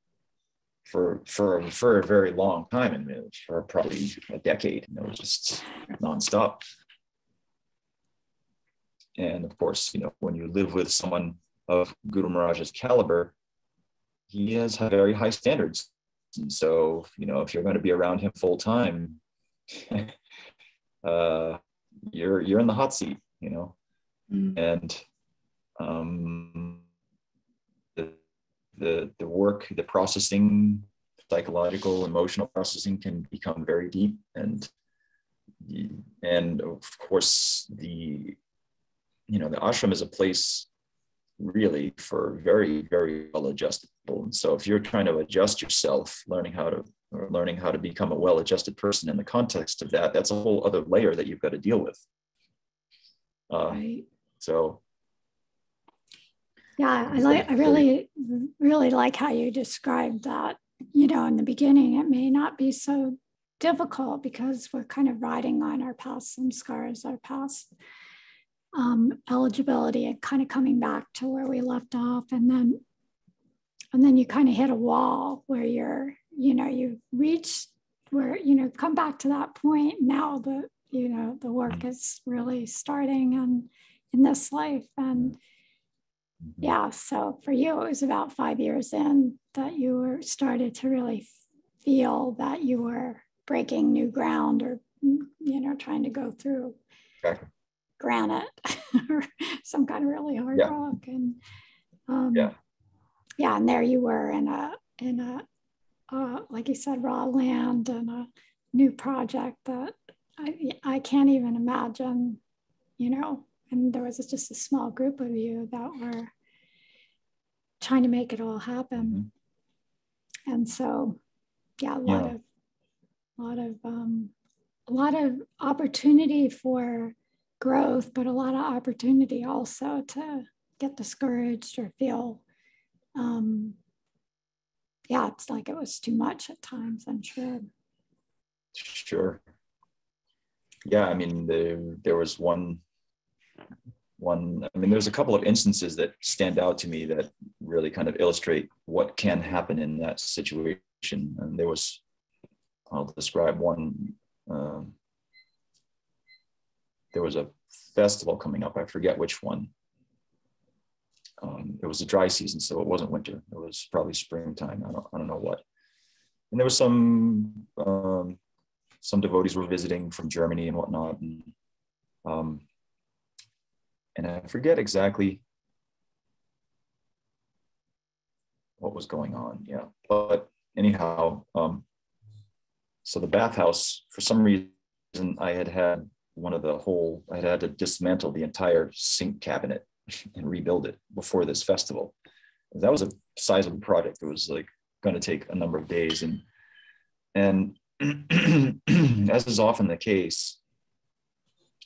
for for for a very long time and for probably a decade. You know, just nonstop. And of course, you know, when you live with someone of Guru Maharaj's caliber, he has very high standards. And so, you know, if you're going to be around him full time, uh, you're you're in the hot seat, you know, mm. and um, the the work, the processing, psychological, emotional processing can become very deep, and and of course the you know the ashram is a place really for very very well adjusted people and so if you're trying to adjust yourself learning how to or learning how to become a well adjusted person in the context of that that's a whole other layer that you've got to deal with uh, right. so yeah i like i really really like how you described that you know in the beginning it may not be so difficult because we're kind of riding on our past samskars, our past um, eligibility and kind of coming back to where we left off and then and then you kind of hit a wall where you're you know you reach where you know come back to that point now the you know the work mm-hmm. is really starting and in this life and. Yeah so for you it was about five years in that you were started to really feel that you were breaking new ground or you know trying to go through granite or some kind of really hard yeah. rock and um, yeah yeah and there you were in a in a uh, like you said raw land and a new project that I, I can't even imagine you know and there was just a small group of you that were trying to make it all happen mm-hmm. and so yeah a lot yeah. of a lot of um, a lot of opportunity for growth, but a lot of opportunity also to get discouraged or feel, um, yeah, it's like it was too much at times, I'm sure. Sure. Yeah, I mean, the, there was one, one. I mean, there's a couple of instances that stand out to me that really kind of illustrate what can happen in that situation. And there was, I'll describe one. Um, there was a festival coming up. I forget which one. Um, it was a dry season, so it wasn't winter. It was probably springtime. I don't, I don't know what. And there was some um, some devotees were visiting from Germany and whatnot, and um, and I forget exactly what was going on. Yeah, but anyhow, um, so the bathhouse for some reason I had had one of the whole I had had to dismantle the entire sink cabinet and rebuild it before this festival. That was a sizable project. It was like going to take a number of days, and and as is often the case,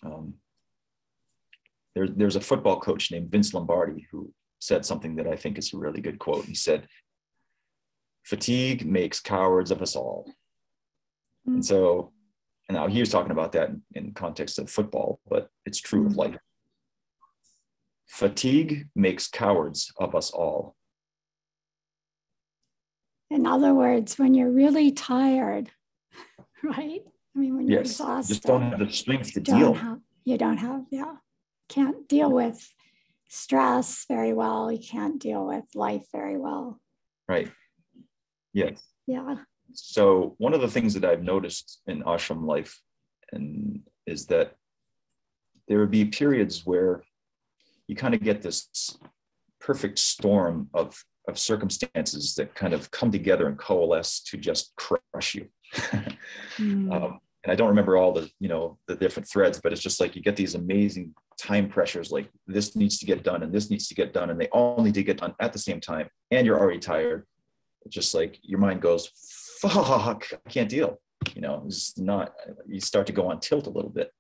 um, there, there's a football coach named Vince Lombardi who said something that I think is a really good quote. He said, "Fatigue makes cowards of us all." Mm-hmm. And so, now he was talking about that in, in context of football, but it's true mm-hmm. of life. Fatigue makes cowards of us all. In other words, when you're really tired, right? I mean, when you're exhausted, just don't have the strength to deal. Have, you don't have, yeah, can't deal with stress very well. You can't deal with life very well. Right. Yes. Yeah. So one of the things that I've noticed in ashram life, and is that there would be periods where you kind of get this perfect storm of of circumstances that kind of come together and coalesce to just crush you. mm. um, and I don't remember all the you know the different threads, but it's just like you get these amazing time pressures. Like this needs to get done, and this needs to get done, and they all need to get done at the same time. And you're already tired. It's just like your mind goes, "Fuck, I can't deal." You know, it's not. You start to go on tilt a little bit,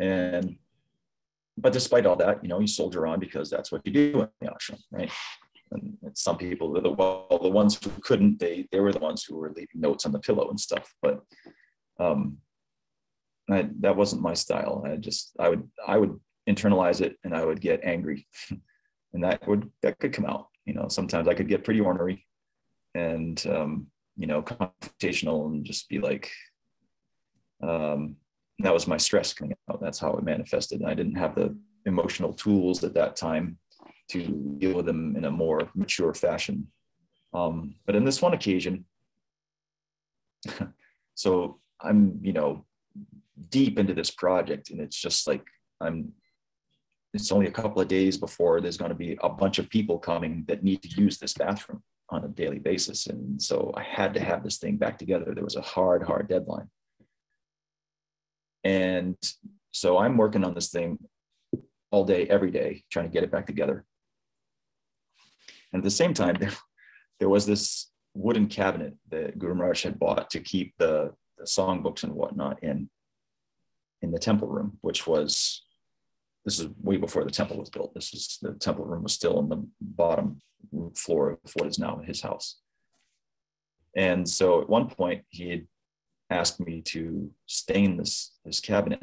and but despite all that, you know, you soldier on because that's what you do in the ashram, right? And some people, the well, the ones who couldn't, they they were the ones who were leaving notes on the pillow and stuff. But um, I, that wasn't my style. I just I would I would internalize it and I would get angry, and that would that could come out. You know, sometimes I could get pretty ornery, and um, you know, confrontational and just be like, um, that was my stress coming out. That's how it manifested. And I didn't have the emotional tools at that time to deal with them in a more mature fashion. Um, but in this one occasion, so I'm, you know, deep into this project and it's just like I'm it's only a couple of days before there's going to be a bunch of people coming that need to use this bathroom on a daily basis. And so I had to have this thing back together. There was a hard, hard deadline. And so I'm working on this thing all day, every day, trying to get it back together. And at the same time, there, there was this wooden cabinet that Guru Maharaj had bought to keep the, the songbooks and whatnot in, in the temple room, which was, this is way before the temple was built. This is, the temple room was still in the bottom floor of what is now his house. And so at one point he had asked me to stain this this cabinet,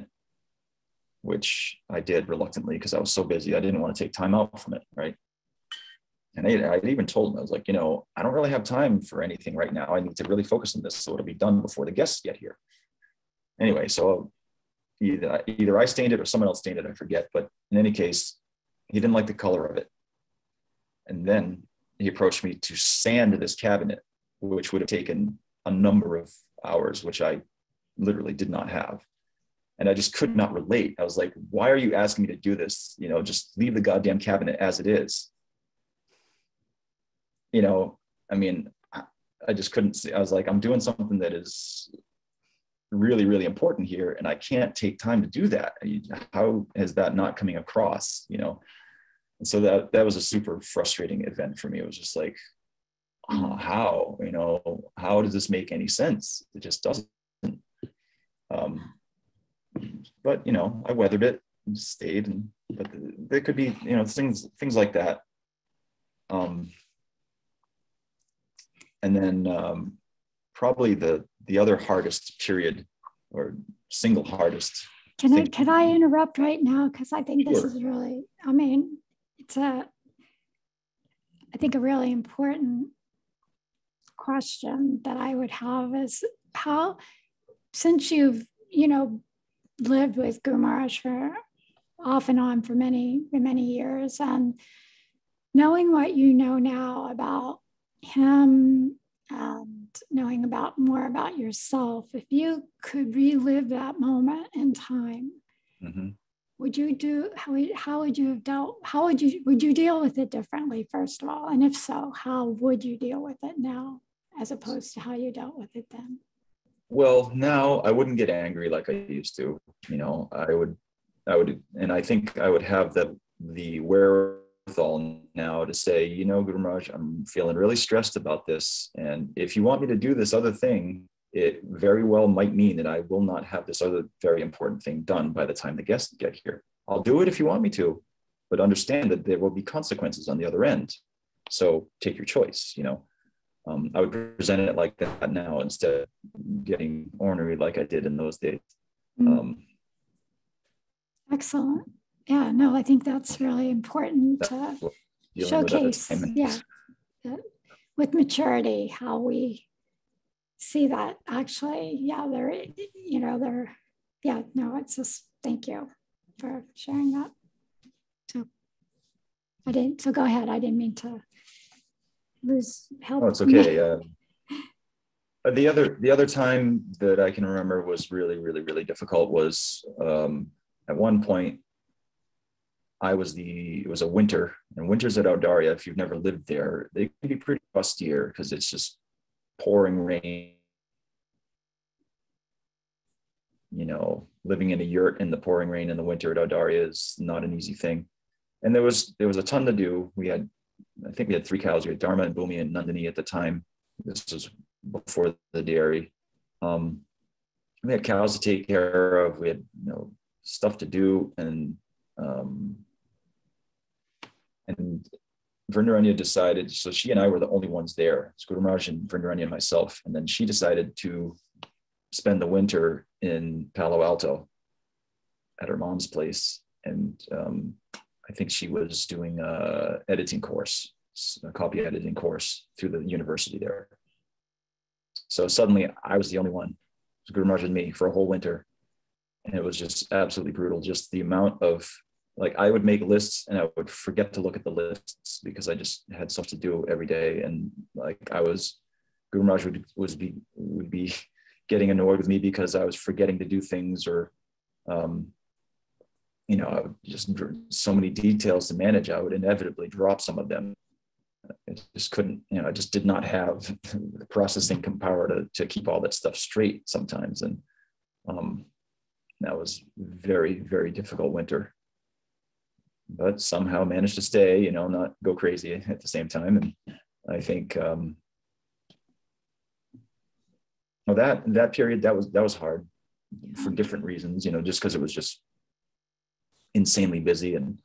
which I did reluctantly because I was so busy. I didn't want to take time out from it, right? And I, I even told him I was like, you know, I don't really have time for anything right now. I need to really focus on this, so it'll be done before the guests get here. Anyway, so either either I stained it or someone else stained it. I forget, but in any case, he didn't like the color of it. And then he approached me to sand this cabinet, which would have taken a number of hours, which I literally did not have. And I just could not relate. I was like, why are you asking me to do this? You know, just leave the goddamn cabinet as it is. You know, I mean, I just couldn't see. I was like, I'm doing something that is really, really important here, and I can't take time to do that. How is that not coming across? You know, and so that that was a super frustrating event for me. It was just like, uh, how you know how does this make any sense it just doesn't um, but you know i weathered it and stayed and but there could be you know things things like that um, and then um, probably the the other hardest period or single hardest. Can I can I interrupt right now because I think this is really I mean it's a I think a really important question that I would have is how since you've you know lived with Guru Maharaj for off and on for many many years and knowing what you know now about him and knowing about more about yourself if you could relive that moment in time mm-hmm. would you do how would, how would you have dealt how would you would you deal with it differently first of all and if so how would you deal with it now as opposed to how you dealt with it then well now i wouldn't get angry like i used to you know i would i would and i think i would have the the where wherewithal now to say, you know, Guru Maharaj, I'm feeling really stressed about this. And if you want me to do this other thing, it very well might mean that I will not have this other very important thing done by the time the guests get here. I'll do it if you want me to, but understand that there will be consequences on the other end. So take your choice, you know. Um, I would present it like that now instead of getting ornery like I did in those days. Mm. Um, Excellent yeah no i think that's really important to showcase yeah with maturity how we see that actually yeah they're you know they're yeah no it's just thank you for sharing that. So i didn't so go ahead i didn't mean to lose help. Oh it's okay uh, the other the other time that i can remember was really really really difficult was um, at one point I was the it was a winter and winters at Audarya. If you've never lived there, they can be pretty austere because it's just pouring rain. You know, living in a yurt in the pouring rain in the winter at Audarya is not an easy thing. And there was there was a ton to do. We had, I think we had three cows. We had Dharma and Bhumi and Nandini at the time. This was before the dairy. Um, we had cows to take care of. We had you know stuff to do, and um, and Vrindaranya decided, so she and I were the only ones there, Guru Maharaj and Vrindaranya and myself. And then she decided to spend the winter in Palo Alto at her mom's place. And um, I think she was doing a editing course, a copy editing course through the university there. So suddenly I was the only one, Guru Maharaj and me for a whole winter. And it was just absolutely brutal. Just the amount of like I would make lists and I would forget to look at the lists because I just had stuff to do every day. And like I was, Guru Maharaj would, was be, would be getting annoyed with me because I was forgetting to do things or, um, you know, just so many details to manage. I would inevitably drop some of them. I just couldn't, you know, I just did not have the processing power to, to keep all that stuff straight sometimes. And um, that was very, very difficult winter but somehow managed to stay, you know, not go crazy at the same time. And I think um, well, that that period that was that was hard for different reasons, you know, just because it was just insanely busy and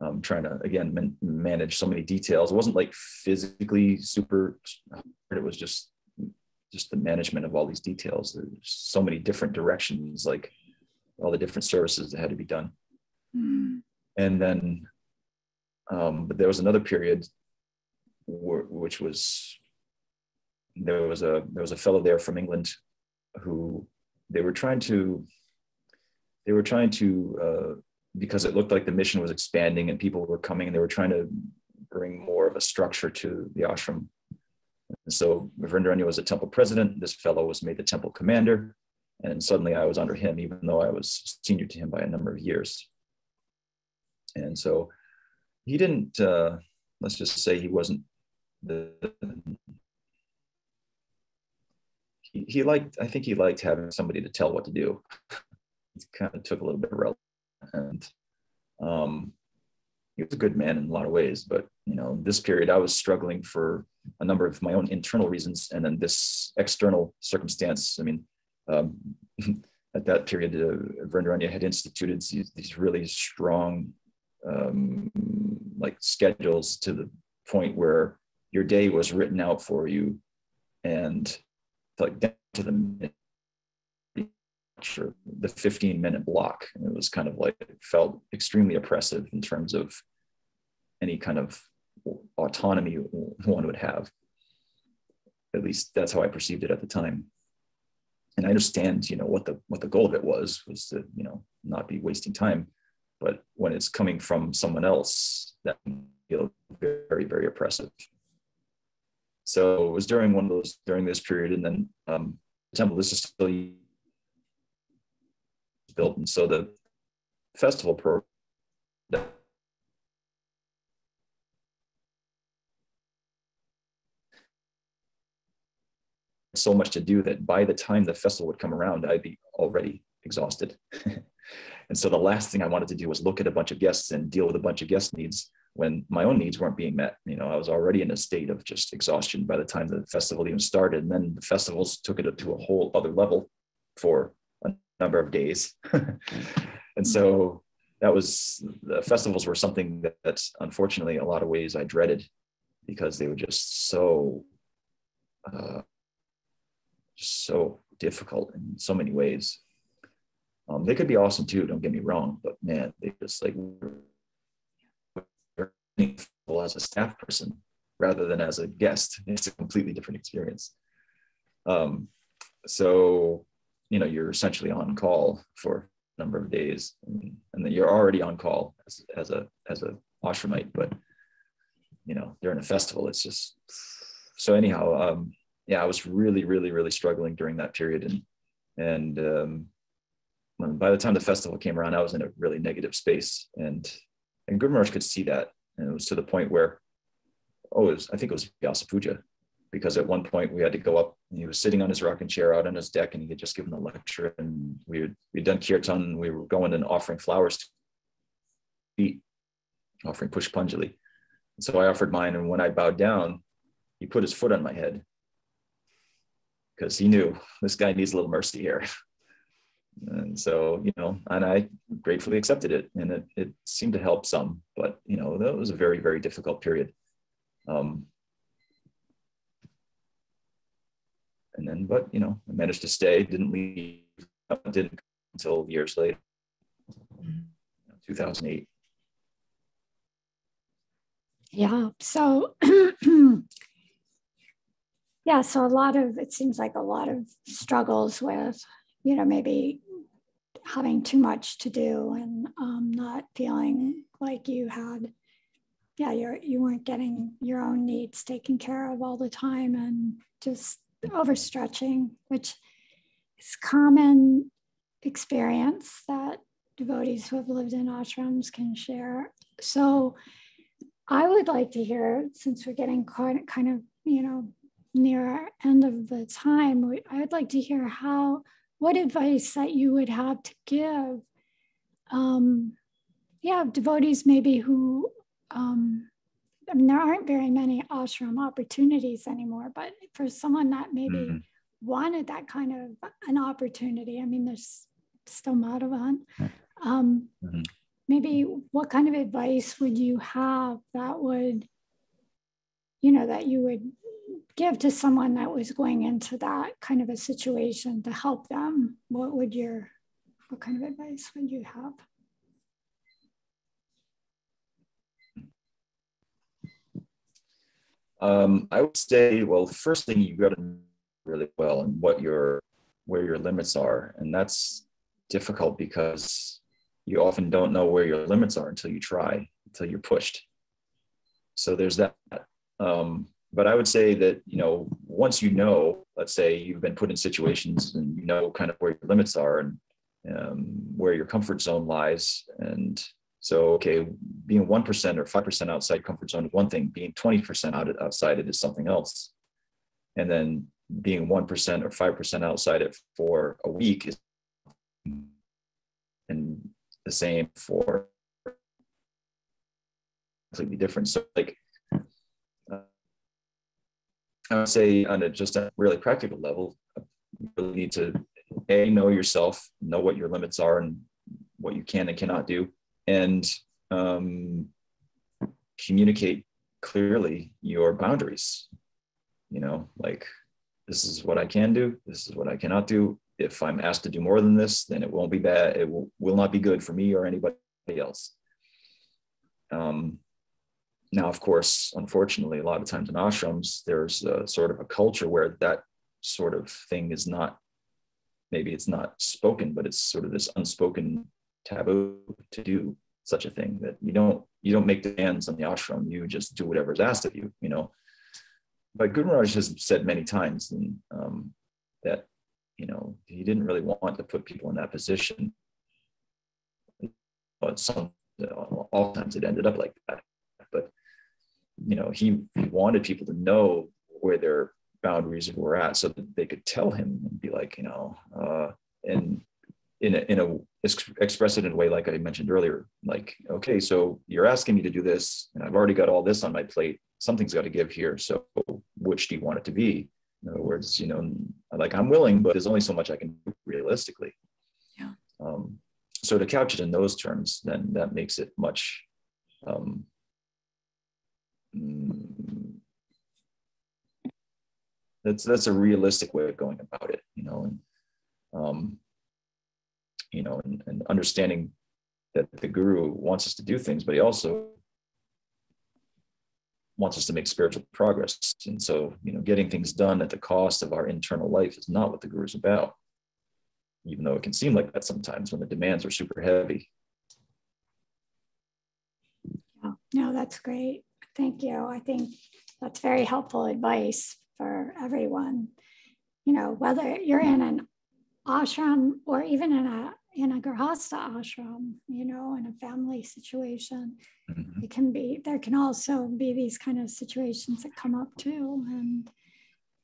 um, trying to again man- manage so many details. It wasn't like physically super. hard. It was just just the management of all these details. There's so many different directions, like all the different services that had to be done. Mm and then um, but there was another period where, which was there was a there was a fellow there from England who they were trying to they were trying to uh, because it looked like the mission was expanding and people were coming and they were trying to bring more of a structure to the ashram. And so Vrindaranya was a temple president. This fellow was made the temple commander. And suddenly I was under him, even though I was senior to him by a number of years. And so he didn't, uh, let's just say he wasn't the, he, liked, I think he liked having somebody to tell what to do. it kind of took a little bit of relevance. And um, he was a good man in a lot of ways, but you know, this period I was struggling for a number of my own internal reasons, and then this external circumstance. I mean, um, at that period, uh, Vrindaranya had instituted these, these really strong um, like schedules to the point where your day was written out for you and like down to the the 15 minute block. It was kind of like felt extremely oppressive in terms of any kind of autonomy one would have. At least that's how I perceived it at the time. And I understand, you know, what the what the goal of it was was to, you know, not be wasting time. But when it's coming from someone else, that can feel very, very oppressive. So it was during one of those during this period, and then um, Temple. This is still built, and so the festival program so much to do that by the time the festival would come around, I'd be already exhausted. and so the last thing I wanted to do was look at a bunch of guests and deal with a bunch of guest needs when my own needs weren't being met. You know, I was already in a state of just exhaustion by the time the festival even started. And then the festivals took it to a whole other level for a number of days. and so that was the festivals were something that, that unfortunately a lot of ways I dreaded because they were just so uh, so difficult in so many ways. Um, they could be awesome too, don't get me wrong, but man, they just like as a staff person rather than as a guest. It's a completely different experience. Um, so, you know, you're essentially on call for a number of days, and, and then you're already on call as, as a as a ashramite, but you know, during a festival, it's just so. Anyhow, um, yeah, I was really, really, really struggling during that period, and and um, when, by the time the festival came around, I was in a really negative space, and and Guru could see that, and it was to the point where, oh, was, I think it was Vyasa Puja, because at one point we had to go up, and he was sitting on his rocking chair out on his deck, and he had just given a lecture, and we had we'd done kirtan, and we were going and offering flowers to feet, offering pushpanjali. And so I offered mine, and when I bowed down, he put his foot on my head because he knew this guy needs a little mercy here. And so, you know, and I gratefully accepted it and it, it seemed to help some, but, you know, that was a very, very difficult period. Um, and then, but, you know, I managed to stay, didn't leave, didn't until years later, 2008. Yeah. So yeah so a lot of it seems like a lot of struggles with you know maybe having too much to do and um, not feeling like you had yeah you're you weren't getting your own needs taken care of all the time and just overstretching which is common experience that devotees who have lived in ashrams can share. So i would like to hear since we're getting kind of you know near end of the time, I'd like to hear how, what advice that you would have to give, um, yeah, devotees maybe who, um, I mean, there aren't very many ashram opportunities anymore, but for someone that maybe mm-hmm. wanted that kind of an opportunity, I mean, there's still Madhavan. Um, mm-hmm. Maybe what kind of advice would you have that would, you know, that you would give to someone that was going into that kind of a situation to help them, what would your, what kind of advice would you have? Um, I would say, well, first thing you've got to know really well and what your where your limits are, and that's difficult because you often don't know where your limits are until you try, until you're pushed. So there's that. Um, but I would say that you know once you know, let's say you've been put in situations and you know kind of where your limits are and um, where your comfort zone lies, and so okay, being one percent or five percent outside comfort zone is one thing. Being twenty percent out outside it is something else, and then being one percent or five percent outside it for a week is and the same for completely different. So like I would say on a just a really practical level, you really need to a know yourself, know what your limits are and what you can and cannot do, and um, communicate clearly your boundaries. You know, like this is what I can do. This is what I cannot do. If I'm asked to do more than this, then it won't be bad. It will, will not be good for me or anybody else. Um, now, of course, unfortunately, a lot of times in ashrams, there's a, sort of a culture where that sort of thing is not, maybe it's not spoken, but it's sort of this unspoken taboo to do such a thing that you don't you don't make demands on the ashram. You just do whatever's asked of you you know. But Guru Maharaj has said many times and, um, that you know he didn't really want to put people in that position. But some all times it ended up like that. But you know he, wanted people to know where their boundaries were at so that they could tell him and be like you know uh, and in a, in a express it in a way like I mentioned earlier, like, okay, so you're asking me to do this, and I've already got all this on my plate. Something's got to give here. So which do you want it to be? In other words, you know, like I'm willing, but there's only so much I can do realistically. Yeah. Um, so to couch it in those terms, then that makes it much um, mm, that's that's a realistic way of going about it, you know, and um, you know, and, and understanding that the guru wants us to do things, but he also wants us to make spiritual progress. And so, you know, getting things done at the cost of our internal life is not what the guru is about, even though it can seem like that sometimes when the demands are super heavy. Yeah, no, that's great. Thank you. I think that's very helpful advice for everyone. You know, whether you're in an ashram or even in a in a grahastha ashram, you know, in a family situation. Mm-hmm. It can be, there can also be these kind of situations that come up too, and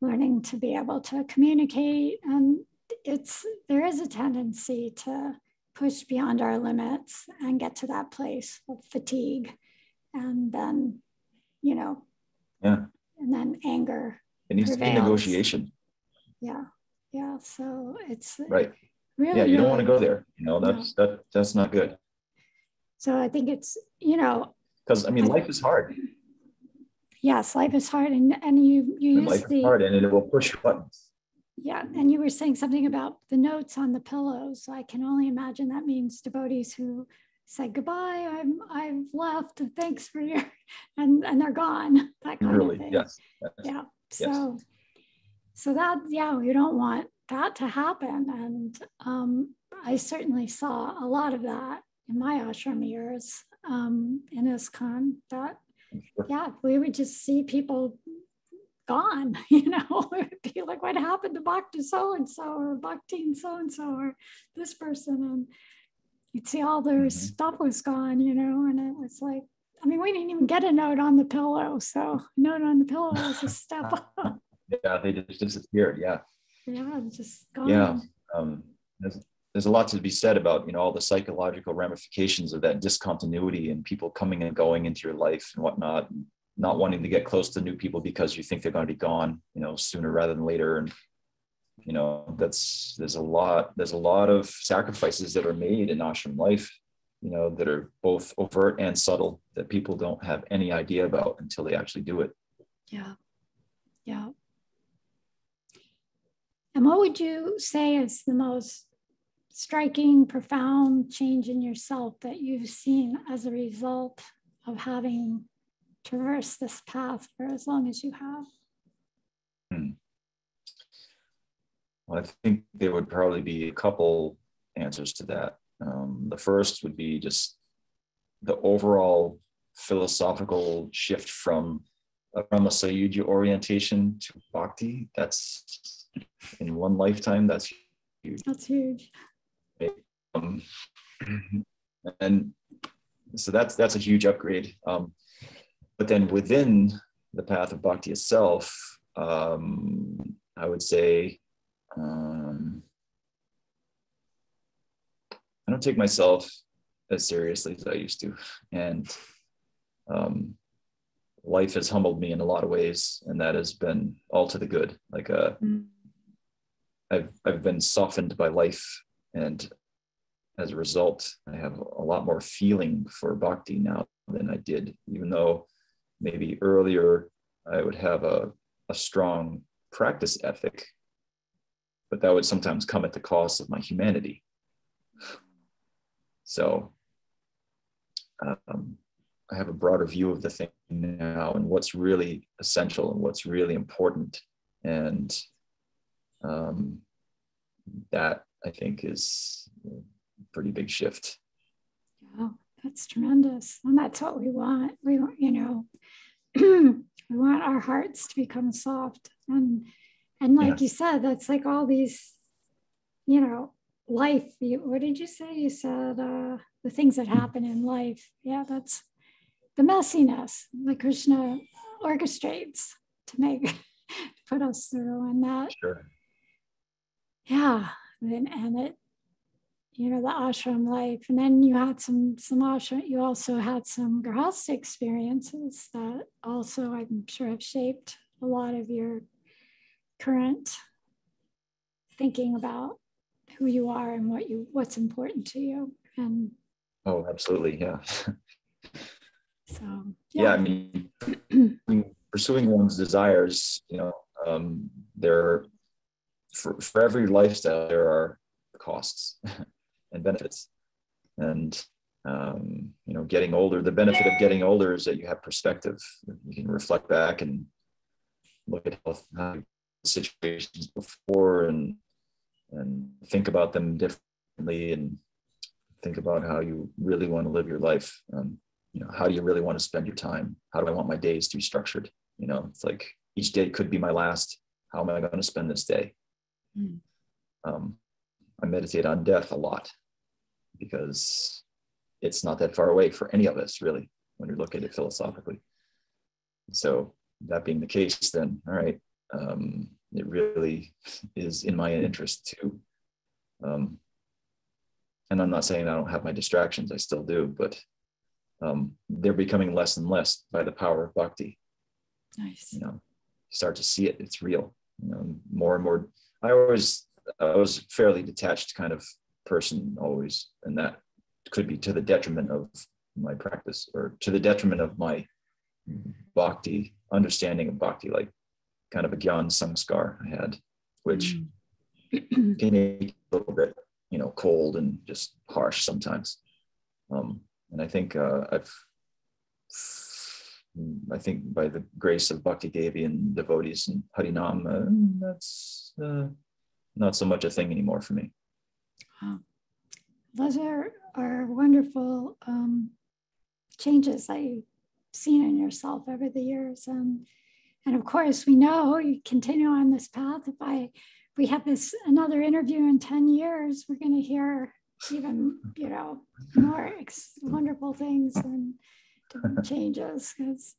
learning to be able to communicate. And it's, there is a tendency to push beyond our limits and get to that place of fatigue. And then, you know, yeah. And then anger. It needs prevails. to be negotiation. Yeah. Yeah. So it's right Really, yeah, you don't want to go there. You know, that's no. that that's not good. So I think it's you know because I mean I, life is hard. Yes, life is hard, and and you you and use life the, is hard, and it will push buttons. Yeah, and you were saying something about the notes on the pillows. I can only imagine that means devotees who said goodbye. I'm I've left. Thanks for your, and and they're gone. That kind really, of thing. Yes. yes. Yeah. So, yes. so that yeah, you don't want that to happen. And um, I certainly saw a lot of that in my ashram years um, in ISKCON. That, yeah, we would just see people gone, you know, it would be like, what happened to Bhakti so and so, or Bhakti so and so, or this person? And you'd see all their mm-hmm. stuff was gone, you know, and it was like, I mean, we didn't even get a note on the pillow. So, note on the pillow was a step up. Yeah, they just disappeared. Yeah yeah just gone. yeah um, there's, there's a lot to be said about you know all the psychological ramifications of that discontinuity and people coming and going into your life and whatnot and not wanting to get close to new people because you think they're going to be gone you know sooner rather than later and you know that's there's a lot there's a lot of sacrifices that are made in ashram life you know that are both overt and subtle that people don't have any idea about until they actually do it. Yeah. Yeah. And what would you say is the most striking, profound change in yourself that you've seen as a result of having traversed this path for as long as you have? Well, I think there would probably be a couple answers to that. Um, the first would be just the overall philosophical shift from a Brahma orientation to bhakti. That's in one lifetime. That's huge. That's huge. Um, and so that's that's a huge upgrade. Um, but then within the path of bhakti itself, um, I would say um, I don't take myself as seriously as I used to, and um, life has humbled me in a lot of ways, and that has been all to the good. Like a mm. I've I've been softened by life, and as a result, I have a lot more feeling for bhakti now than I did. Even though maybe earlier I would have a a strong practice ethic, but that would sometimes come at the cost of my humanity. So um, I have a broader view of the thing now and what's really essential and what's really important. And um, that I think is a pretty big shift. Yeah, that's tremendous. And that's what we want. We want, you know, we want our hearts to become soft. And and like yeah. you said, that's like all these, you know, life. You, what did you say? You said uh, the things that happen in life. Yeah, that's the messiness that Krishna orchestrates to make put us through, and that. Sure. Yeah, and, and it, you know, the ashram life, and then you had some some ashram. You also had some grahastha experiences that also, I'm sure, have shaped a lot of your current thinking about who you are and what you what's important to you. And oh absolutely yeah. So yeah, yeah. I mean pursuing one's desires you know um there for, for every lifestyle there are costs and benefits. And um, you know getting older the benefit of getting older is that you have perspective. You can reflect back and look at how situations before and and think about them differently and think about how you really want to live your life. Um, you know, how do you really want to spend your time? How do I want my days to be structured? You know, it's like each day could be my last. How am I going to spend this day? Mm. Um, I meditate on death a lot because it's not that far away for any of us, really, when you look at it philosophically. So that being the case, then all right, um, it really is in my interest too. Um, and I'm not saying I don't have my distractions, I still do, but um, they're becoming less and less by the power of bhakti. Nice. You know, start to see it, it's real. You know, more and more. I always, I was fairly detached kind of person always, and that could be to the detriment of my practice or to the detriment of my bhakti understanding of bhakti. Like kind of a gyan samskar I had, which mm. can be a little bit, you know, cold and just harsh sometimes. Um, and I think uh, I've, I think by the grace of Bhakti Devi and devotees and Harinam, uh, that's uh, not so much a thing anymore for me. Wow. Those are, are wonderful um, changes you've seen in yourself over the years. And and of course, we know you continue on this path. If I we have this another interview in 10 years, we're going to hear even, you know, more ex- wonderful things and different changes. Because,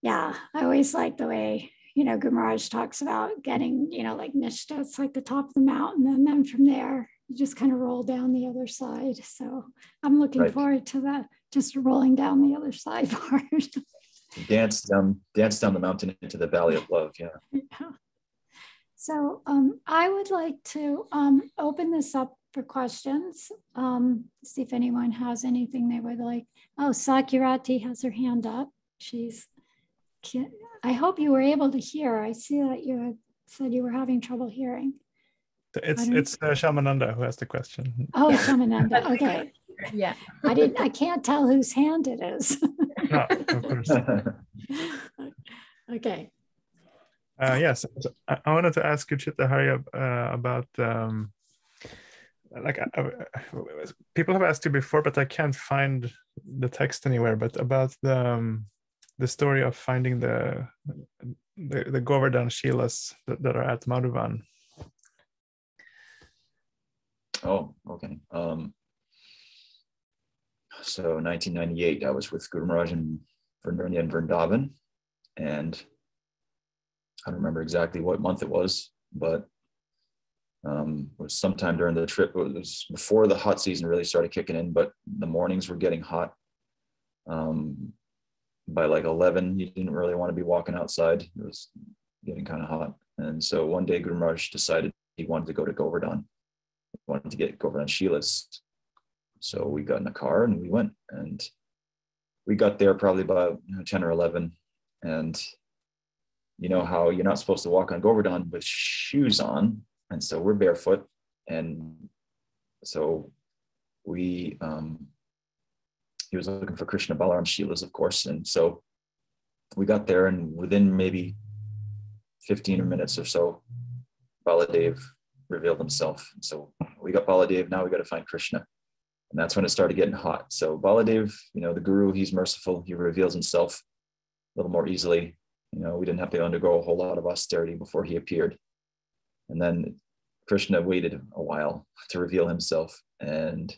yeah, I always like the way, you know, Gumaraj talks about getting, you know, like Nishta, it's like the top of the mountain. And then from there, you just kind of roll down the other side. So I'm looking right. forward to that, just rolling down the other side part dance down dance down the mountain into the valley of love yeah, yeah. so um, i would like to um, open this up for questions. Um, see if anyone has anything they would like. Oh sakirati has her hand up. She's i hope you were able to hear. I see that you had said you were having trouble hearing. It's it's uh, shamananda who has the question. Oh shamananda. Okay. Yeah. I didn't i can't tell whose hand it is no, of course. okay. Uh, yes, I, I, wanted to ask you, Citta Hari, uh, about um, like uh, people have asked you before, but I can't find the text anywhere. But about the um, the story of finding the the, the Govardhan Shilas that, that are at Madhuvan. Oh, okay. Um, so 1998, I was with Guru Maharaj in Vrindavan and Vrindavan. And I don't remember exactly what month it was, but um, it was sometime during the trip. It was before the hot season really started kicking in, but the mornings were getting hot. Um, by like 11, you didn't really want to be walking outside. It was getting kind of hot. And so one day Guru Maharaj decided he wanted to go to Govardhan. He wanted to get Govardhan Shilas so we got in a car and we went and we got there probably about you know, 10 or 11 and you know how you're not supposed to walk on Govardhan with shoes on, and so we're barefoot, and so we um, he was looking for Krishna Balaram Shilas, of course, and so we got there, and within maybe 15 minutes or so, Baladev revealed himself. And So we got Baladev. Now we got to find Krishna, and that's when it started getting hot. So Baladev, you know, the Guru, he's merciful. He reveals himself a little more easily. You know, we didn't have to undergo a whole lot of austerity before he appeared. And then Krishna waited a while to reveal himself, and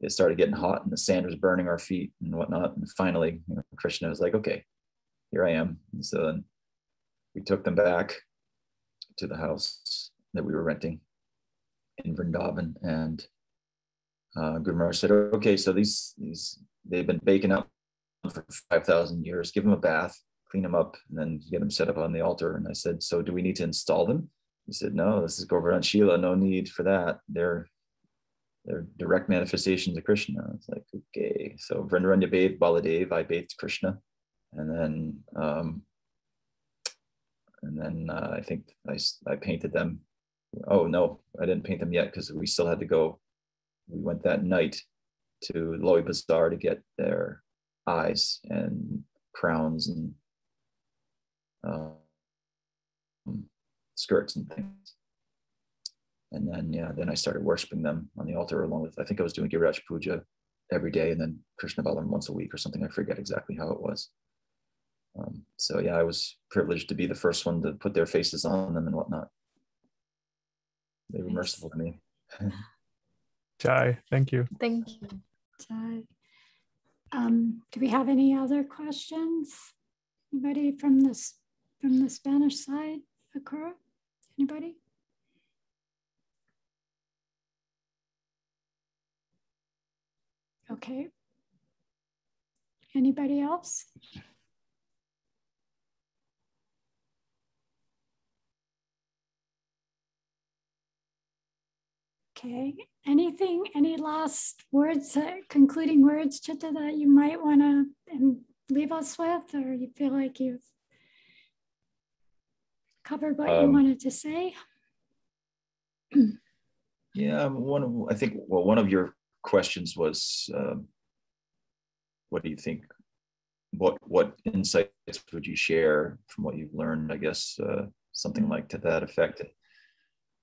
it started getting hot, and the sand was burning our feet and whatnot. And finally, you know, Krishna was like, "Okay, here I am." And so then we took them back to the house that we were renting in Vrindavan, and uh, Maharaj said, "Okay, so these these they've been baking up for five thousand years. Give them a bath, clean them up, and then get them set up on the altar." And I said, "So do we need to install them?" He said, no, this is Govardhan Shila, no need for that. They're they're direct manifestations of Krishna. It's like, okay. So Vrindaranya bathed Baladev, I bathed Krishna. And then um, and then uh, I think I, I painted them. Oh no, I didn't paint them yet because we still had to go. We went that night to Loi Bazaar to get their eyes and crowns and uh, skirts and things. And then, yeah, then I started worshiping them on the altar along with, I think I was doing Giriraj Puja every day and then Krishna Balaram once a week or something. I forget exactly how it was. Um, so, yeah, I was privileged to be the first one to put their faces on them and whatnot. They were merciful to me. Jai, thank you. Thank you. Jai. Um, do we have any other questions? Anybody from this from the Spanish side, Akura? Anybody? Okay. Anybody else? Okay. Anything, any last words, uh, concluding words, Citta, that you might want to um, leave us with, or you feel like you've covered what um, you wanted to say? yeah, um, one of I think well, one of your questions was, um, what do you think? What what insights would you share from what you've learned? I guess uh, something like to that effect.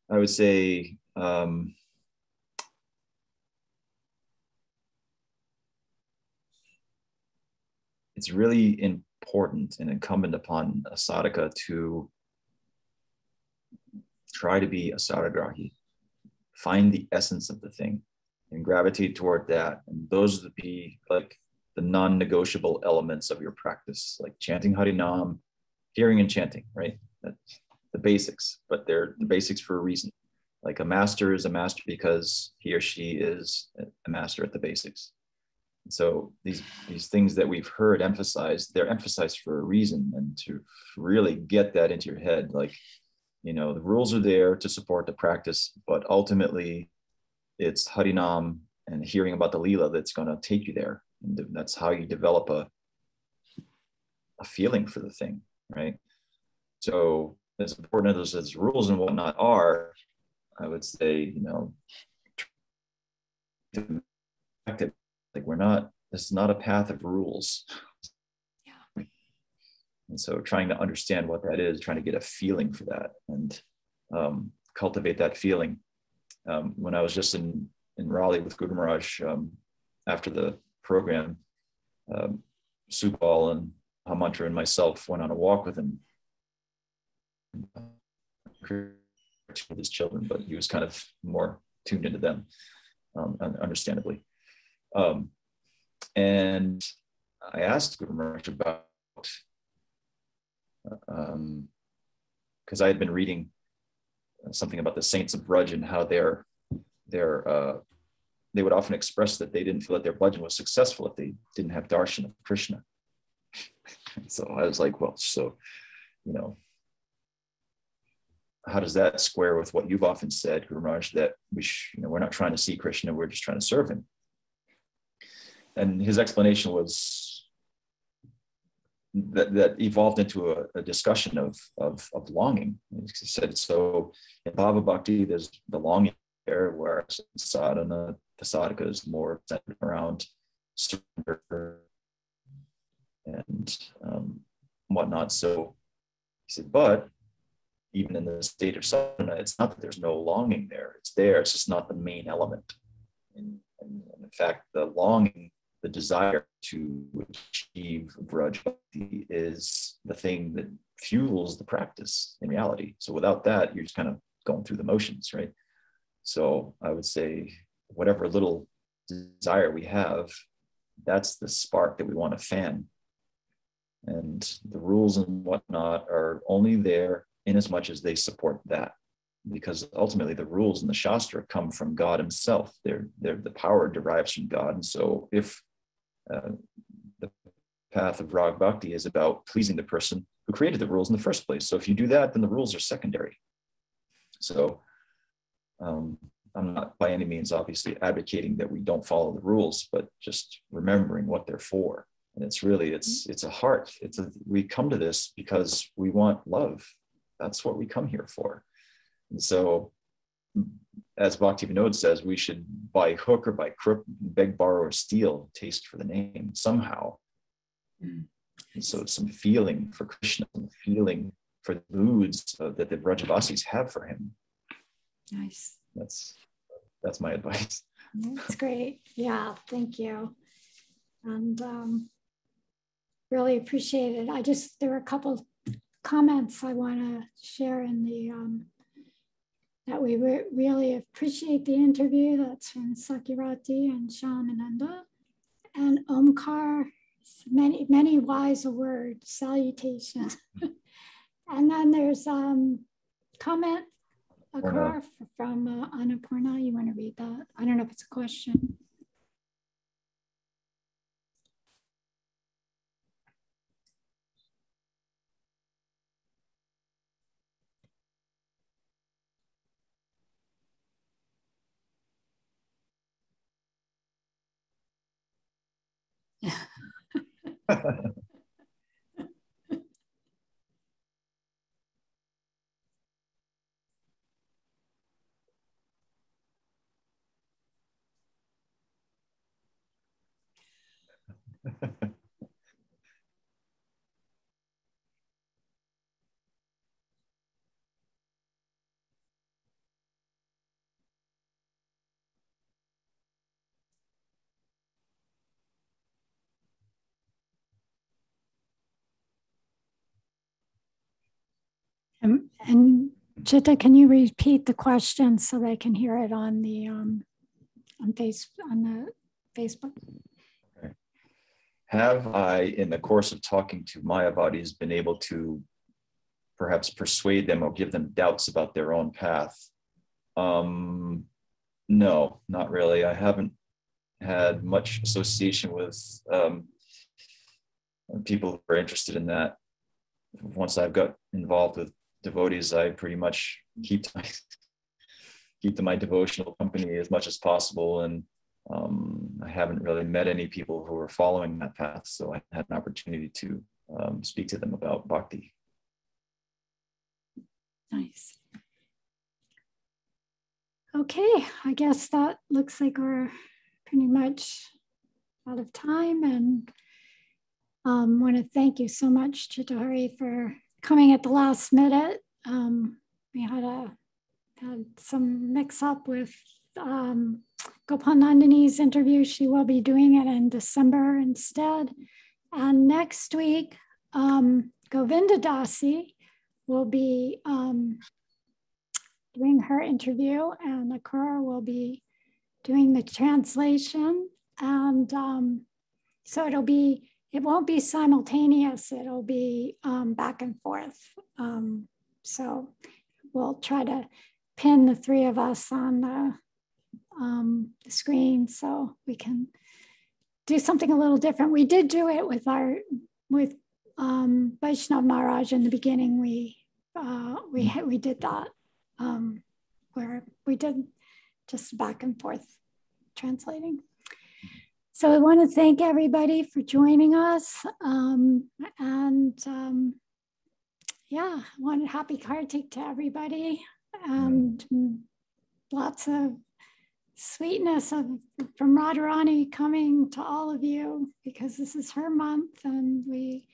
I would say. Um, it's really important and incumbent upon a sadhaka to try to be a saragrahi. Find the essence of the thing and gravitate toward that. And those would be like the non-negotiable elements of your practice, like chanting Harinam, hearing and chanting, right? That's the basics, but they're the basics for a reason. Like a master is a master because he or she is a master at the basics. So these these things that we've heard emphasized, they're emphasized for a reason, and to really get that into your head, like you know the rules are there to support the practice but ultimately it's harinam and hearing about the lila that's going to take you there. And that's how you develop a a feeling for the thing right? So as important as those rules and whatnot are i would say you know like we're not this is not a path of rules yeah and so trying to understand what that is, trying to get a feeling for that and um, cultivate that feeling. Um, when I was just in, in Raleigh with Guru Maharaj um, after the program, um, Supal and Hamantra and myself went on a walk with him with his children, but he was kind of more tuned into them, um, understandably. Um, and I asked Guru about because um, I had been reading something about the saints of Braj and how they're they're uh, they would often express that they didn't feel that their bhajan was successful if they didn't have darshan of Krishna. so I was like, well, so you know, how does that square with what you've often said, Guru Maharaj, that we sh- you know we're not trying to see Krishna, we're just trying to serve him. And his explanation was that, that evolved into a, a discussion of, of, of longing. He said, so in Bhava Bhakti, there's the longing there, whereas in sadhana, the sadhaka is more centered around surrender and um, whatnot. So he said, but even in the state of sadhana, it's not that there's no longing there. It's there. It's just not the main element. And, and, and in fact, the longing the desire to achieve Vrajbhakti is the thing that fuels the practice in reality. So without that, you're just kind of going through the motions, right? So I would say whatever little desire we have, that's the spark that we want to fan. And the rules and whatnot are only there in as much as they support that. Because ultimately the rules in the Shastra come from God Himself. They're, they're the power derives from God. And so if uh, the path of rag bhakti is about pleasing the person who created the rules in the first place. So if you do that, then the rules are secondary. So um, I'm not by any means obviously advocating that we don't follow the rules, but just remembering what they're for. And it's really it's it's a heart. It's a we come to this because we want love. That's what we come here for. And so as Bhakti Vinod says, we should by hook or by crook, beg, borrow, or steal, taste for the name somehow. Mm. And so some feeling for Krishna, some feeling for the moods uh, that the Brajavasis have for him. Nice. That's that's my advice. That's great. Yeah, thank you. And um, really appreciate it. I just there were a couple comments I want to share in the um, that we re really appreciate the interview. That's from Sakirati and Shamananda. And Omkar, many, many wise words, salutation. and then there's um comment Akar from uh, Annapurna. You want to read that? I don't know if it's a question. And, and Citta, can you repeat the question so they can hear it on the um, on face on the Facebook? Have I, in the course of talking to Mayavadis, been able to perhaps persuade them or give them doubts about their own path? Um, no, not really. I haven't had much association with um, people who are interested in that. Once I've got involved with devotees, I pretty much keep to my, keep to my devotional company as much as possible. And um, I haven't really met any people who are following that path. So I had an opportunity to um, speak to them about bhakti. Nice. Okay, I guess that looks like we're pretty much out of time and um, want to thank you so much, Citta Hari, for coming at the last minute. Um, we had a had some mix up with um, Gopal Nandini's interview. She will be doing it in December instead. And next week, um, Govinda Dasi will be um, doing her interview, and Akura will be doing the translation. And um, so it'll be it won't be simultaneous, it'll be um, back and forth. Um, so we'll try to pin the three of us on the, um, the screen so we can do something a little different. We did do it with our, with um, Vaishnav Maharaj in the beginning. We, uh, we, we did that um, where we did just back and forth translating. So I want to thank everybody for joining us. Um, And um, yeah, one happy Kartik to everybody and lots of sweetness of from Radharani coming to all of you because this is her month and we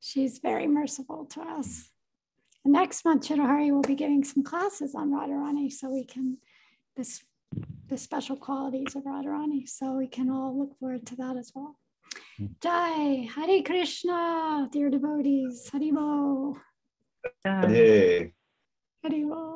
she's very merciful to us. And next month, Citta Hari will be giving some classes on Radharani so we can this the special qualities of Radharani. So we can all look forward to that as well. Hmm. Jai, Hare Krishna, dear devotees, Haribo. Hey. Haribo.